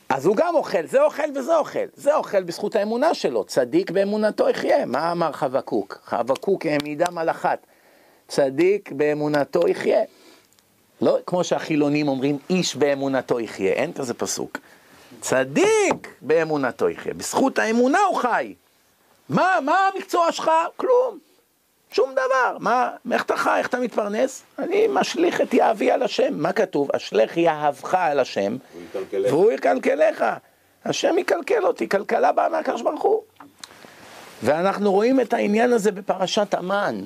Speaker 1: אז הוא גם אוכל, זה אוכל וזה אוכל. זה אוכל בזכות האמונה שלו, צדיק באמונתו יחיה. מה אמר חבקוק? חבקוק העמידם על אחת. צדיק באמונתו יחיה. לא כמו שהחילונים אומרים, איש באמונתו יחיה, אין כזה פסוק. צדיק באמונתו יחיה, בזכות האמונה הוא חי. מה, מה המקצוע שלך? כלום. שום דבר. מה, איך אתה חי, איך אתה מתפרנס? אני משליך את יהבי על השם. מה כתוב? אשלך יהבך על השם. והוא יקלקלך. השם יקלקל אותי, כלכלה באה מהקדוש ברוך הוא. ואנחנו רואים את העניין הזה בפרשת המן.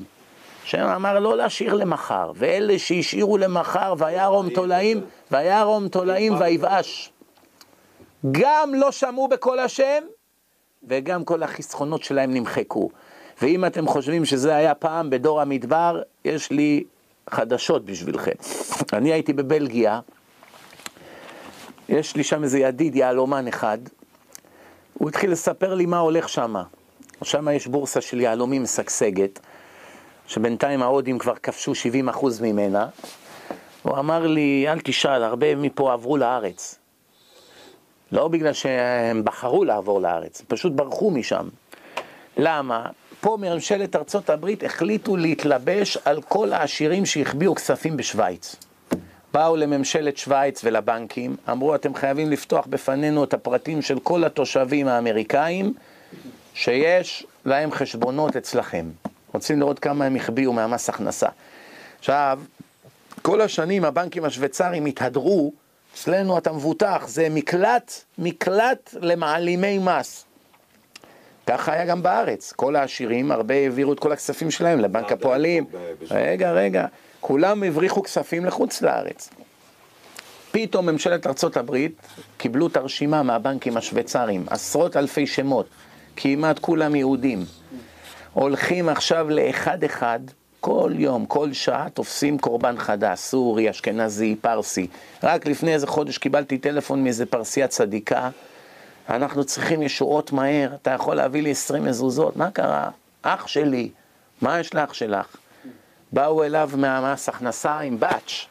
Speaker 1: השם אמר לא להשאיר למחר, ואלה שהשאירו למחר, וירום תולעים, וירום תולעים ויבאש. גם לא שמעו בקול השם, וגם כל החסכונות שלהם נמחקו. ואם אתם חושבים שזה היה פעם בדור המדבר, יש לי חדשות בשבילכם. אני הייתי בבלגיה, יש לי שם איזה ידיד, יהלומן אחד, הוא התחיל לספר לי מה הולך שם. שם יש בורסה של יהלומים משגשגת, שבינתיים ההודים כבר כבשו 70% ממנה. הוא אמר לי, אל תשאל, הרבה מפה עברו לארץ. לא בגלל שהם בחרו לעבור לארץ, פשוט ברחו משם. למה? פה ממשלת ארצות הברית החליטו להתלבש על כל העשירים שהחביאו כספים בשוויץ. באו לממשלת שוויץ ולבנקים, אמרו אתם חייבים לפתוח בפנינו את הפרטים של כל התושבים האמריקאים שיש להם חשבונות אצלכם. רוצים לראות כמה הם החביאו מהמס הכנסה. עכשיו, כל השנים הבנקים השוויצריים התהדרו, אצלנו אתה מבוטח, זה מקלט, מקלט למעלימי מס. ככה היה גם בארץ, כל העשירים, הרבה העבירו את כל הכספים שלהם לבנק
Speaker 3: אה,
Speaker 1: הפועלים. רגע, רגע, כולם הבריחו כספים לחוץ לארץ. פתאום ממשלת ארצות הברית קיבלו את הרשימה מהבנקים השוויצריים, עשרות אלפי שמות, כמעט כולם יהודים. הולכים עכשיו לאחד אחד, כל יום, כל שעה, תופסים קורבן חדש, סורי, אשכנזי, פרסי. רק לפני איזה חודש קיבלתי טלפון מאיזה פרסייה צדיקה, אנחנו צריכים ישועות מהר, אתה יכול להביא לי 20 מזוזות, מה קרה? אח שלי, מה יש לאח שלך? באו אליו מהמס הכנסה עם באץ',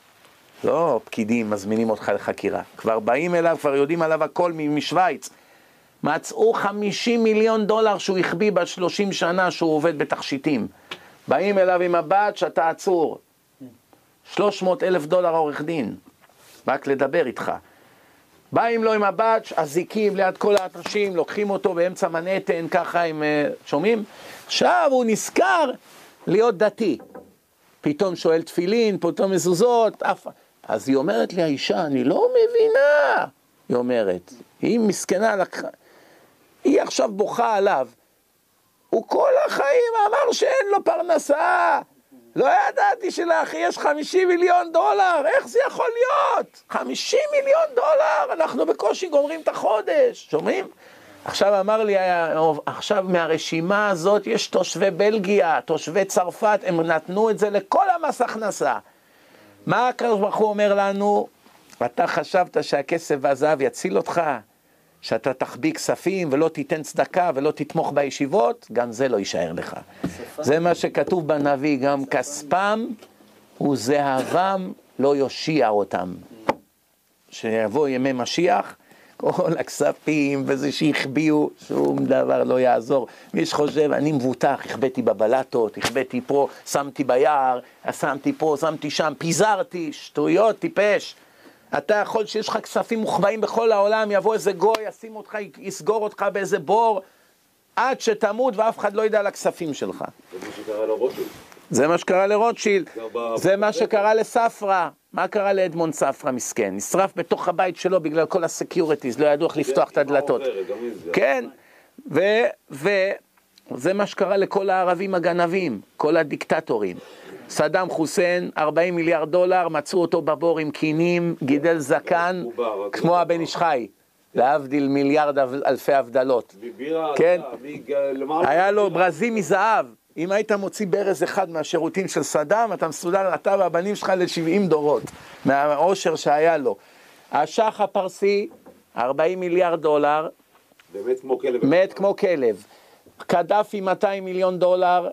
Speaker 1: לא פקידים מזמינים אותך לחקירה, כבר באים אליו, כבר יודעים עליו הכל משוויץ. מצאו 50 מיליון דולר שהוא החביא ב-30 שנה שהוא עובד בתכשיטים. באים אליו עם הבאץ', אתה עצור. 300 אלף דולר עורך דין, רק לדבר איתך. באים לו עם הבאץ', אזיקים ליד כל האנשים, לוקחים אותו באמצע מנהטן, ככה עם... אה, שומעים? עכשיו הוא נזכר להיות דתי. פתאום שואל תפילין, פתאום מזוזות, אף... אז היא אומרת לי, האישה, אני לא מבינה, היא אומרת. היא מסכנה, לקחה... היא עכשיו בוכה עליו. הוא כל החיים אמר שאין לו פרנסה. לא ידעתי שלאחי יש 50 מיליון דולר, איך זה יכול להיות? 50 מיליון דולר, אנחנו בקושי גומרים את החודש, שומעים? עכשיו אמר לי, עכשיו מהרשימה הזאת יש תושבי בלגיה, תושבי צרפת, הם נתנו את זה לכל המס הכנסה. מה הקדוש ברוך הוא אומר לנו? אתה חשבת שהכסף והזהב יציל אותך? שאתה תחביא כספים ולא תיתן צדקה ולא תתמוך בישיבות, גם זה לא יישאר לך. זה מה שכתוב בנביא, גם כספם וזהבם לא יושיע אותם. שיבוא ימי משיח, כל הכספים וזה שהחביאו, שום דבר לא יעזור. מי שחושב, אני מבוטח, החבאתי בבלטות, החבאתי פה, שמתי ביער, שמתי פה, שמתי שם, פיזרתי, שטויות, טיפש. אתה יכול שיש לך כספים מוחבאים בכל העולם, יבוא איזה גוי, ישים אותך, יסגור אותך באיזה בור, עד שתמות ואף אחד לא ידע על הכספים שלך.
Speaker 3: זה מה שקרה לרוטשילד.
Speaker 1: זה מה שקרה לרוטשילד, זה מה שקרה לספרא. מה קרה לאדמונד ספרא מסכן? נשרף בתוך הבית שלו בגלל כל ה securities, לא ידעו איך לפתוח את הדלתות. כן, וזה מה שקרה לכל הערבים הגנבים, כל הדיקטטורים. סדאם חוסיין, 40 מיליארד דולר, מצאו אותו בבור עם קינים, גידל זקן, כמו. הבן איש חי, להבדיל מיליארד אלפי הבדלות. כן. היה לו ברזים מזהב. אם היית מוציא ברז אחד מהשירותים של סדאם, אתה מסודר, אתה והבנים שלך ל-70 דורות, מהעושר שהיה לו. השח הפרסי, 40 מיליארד דולר,
Speaker 3: באמת כמו כלב.
Speaker 1: מת כמו כלב. קדאפי 200 מיליון דולר,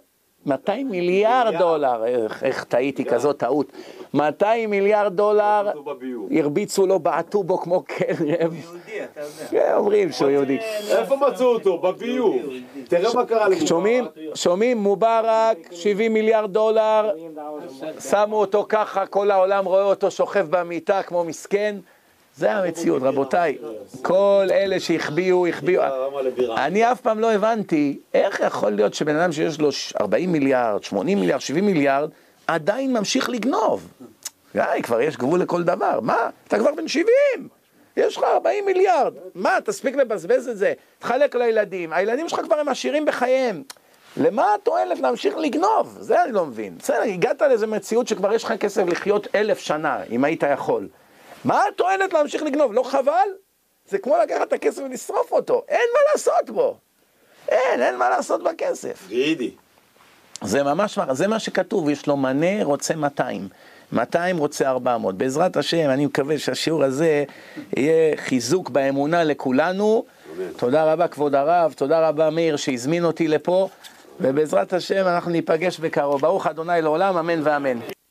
Speaker 1: 200 מיליארד. דולר, איך, איך טעיתי כזאת טעות. 200 מיליארד דולר,
Speaker 3: בביוב.
Speaker 1: הרביצו לו, בעטו בו כמו כלב.
Speaker 4: אתה יודע.
Speaker 1: כן, אומרים שהוא יהודי.
Speaker 3: איפה מצאו אותו? בביוב. תראה מה קרה למובארק.
Speaker 1: שומעים? שומעים? מובארק, 70 מיליארד דולר, שמו אותו ככה, כל העולם רואה אותו שוכב במיטה כמו מסכן. זה המציאות, רבותיי. כל אלה שהחביאו, החביאו. אני אף פעם לא הבנתי איך יכול להיות שבן אדם שיש לו 40 מיליארד, 80 מיליארד, 70 מיליארד, עדיין ממשיך לגנוב. די, כבר יש גבול לכל דבר. מה? אתה כבר בן 70! יש לך 40 מיליארד. מה, תספיק לבזבז את זה. תחלק לילדים. הילדים שלך כבר הם עשירים בחייהם. למה התועלת להמשיך לגנוב? זה אני לא מבין. בסדר, הגעת לאיזה מציאות שכבר יש לך כסף לחיות אלף שנה, אם היית יכול. מה התועלת להמשיך לגנוב? לא חבל? זה כמו לקחת את הכסף ולשרוף אותו. אין מה לעשות בו. אין, אין מה לעשות בכסף.
Speaker 3: גרידי.
Speaker 1: זה ממש, זה מה שכתוב, יש לו מנה רוצה 200, 200 רוצה 400. בעזרת השם, אני מקווה שהשיעור הזה יהיה חיזוק באמונה לכולנו. תודה רבה כבוד הרב, תודה רבה מאיר שהזמין אותי לפה, ובעזרת השם אנחנו ניפגש בקרוב. ברוך אדוני לעולם, אמן ואמן.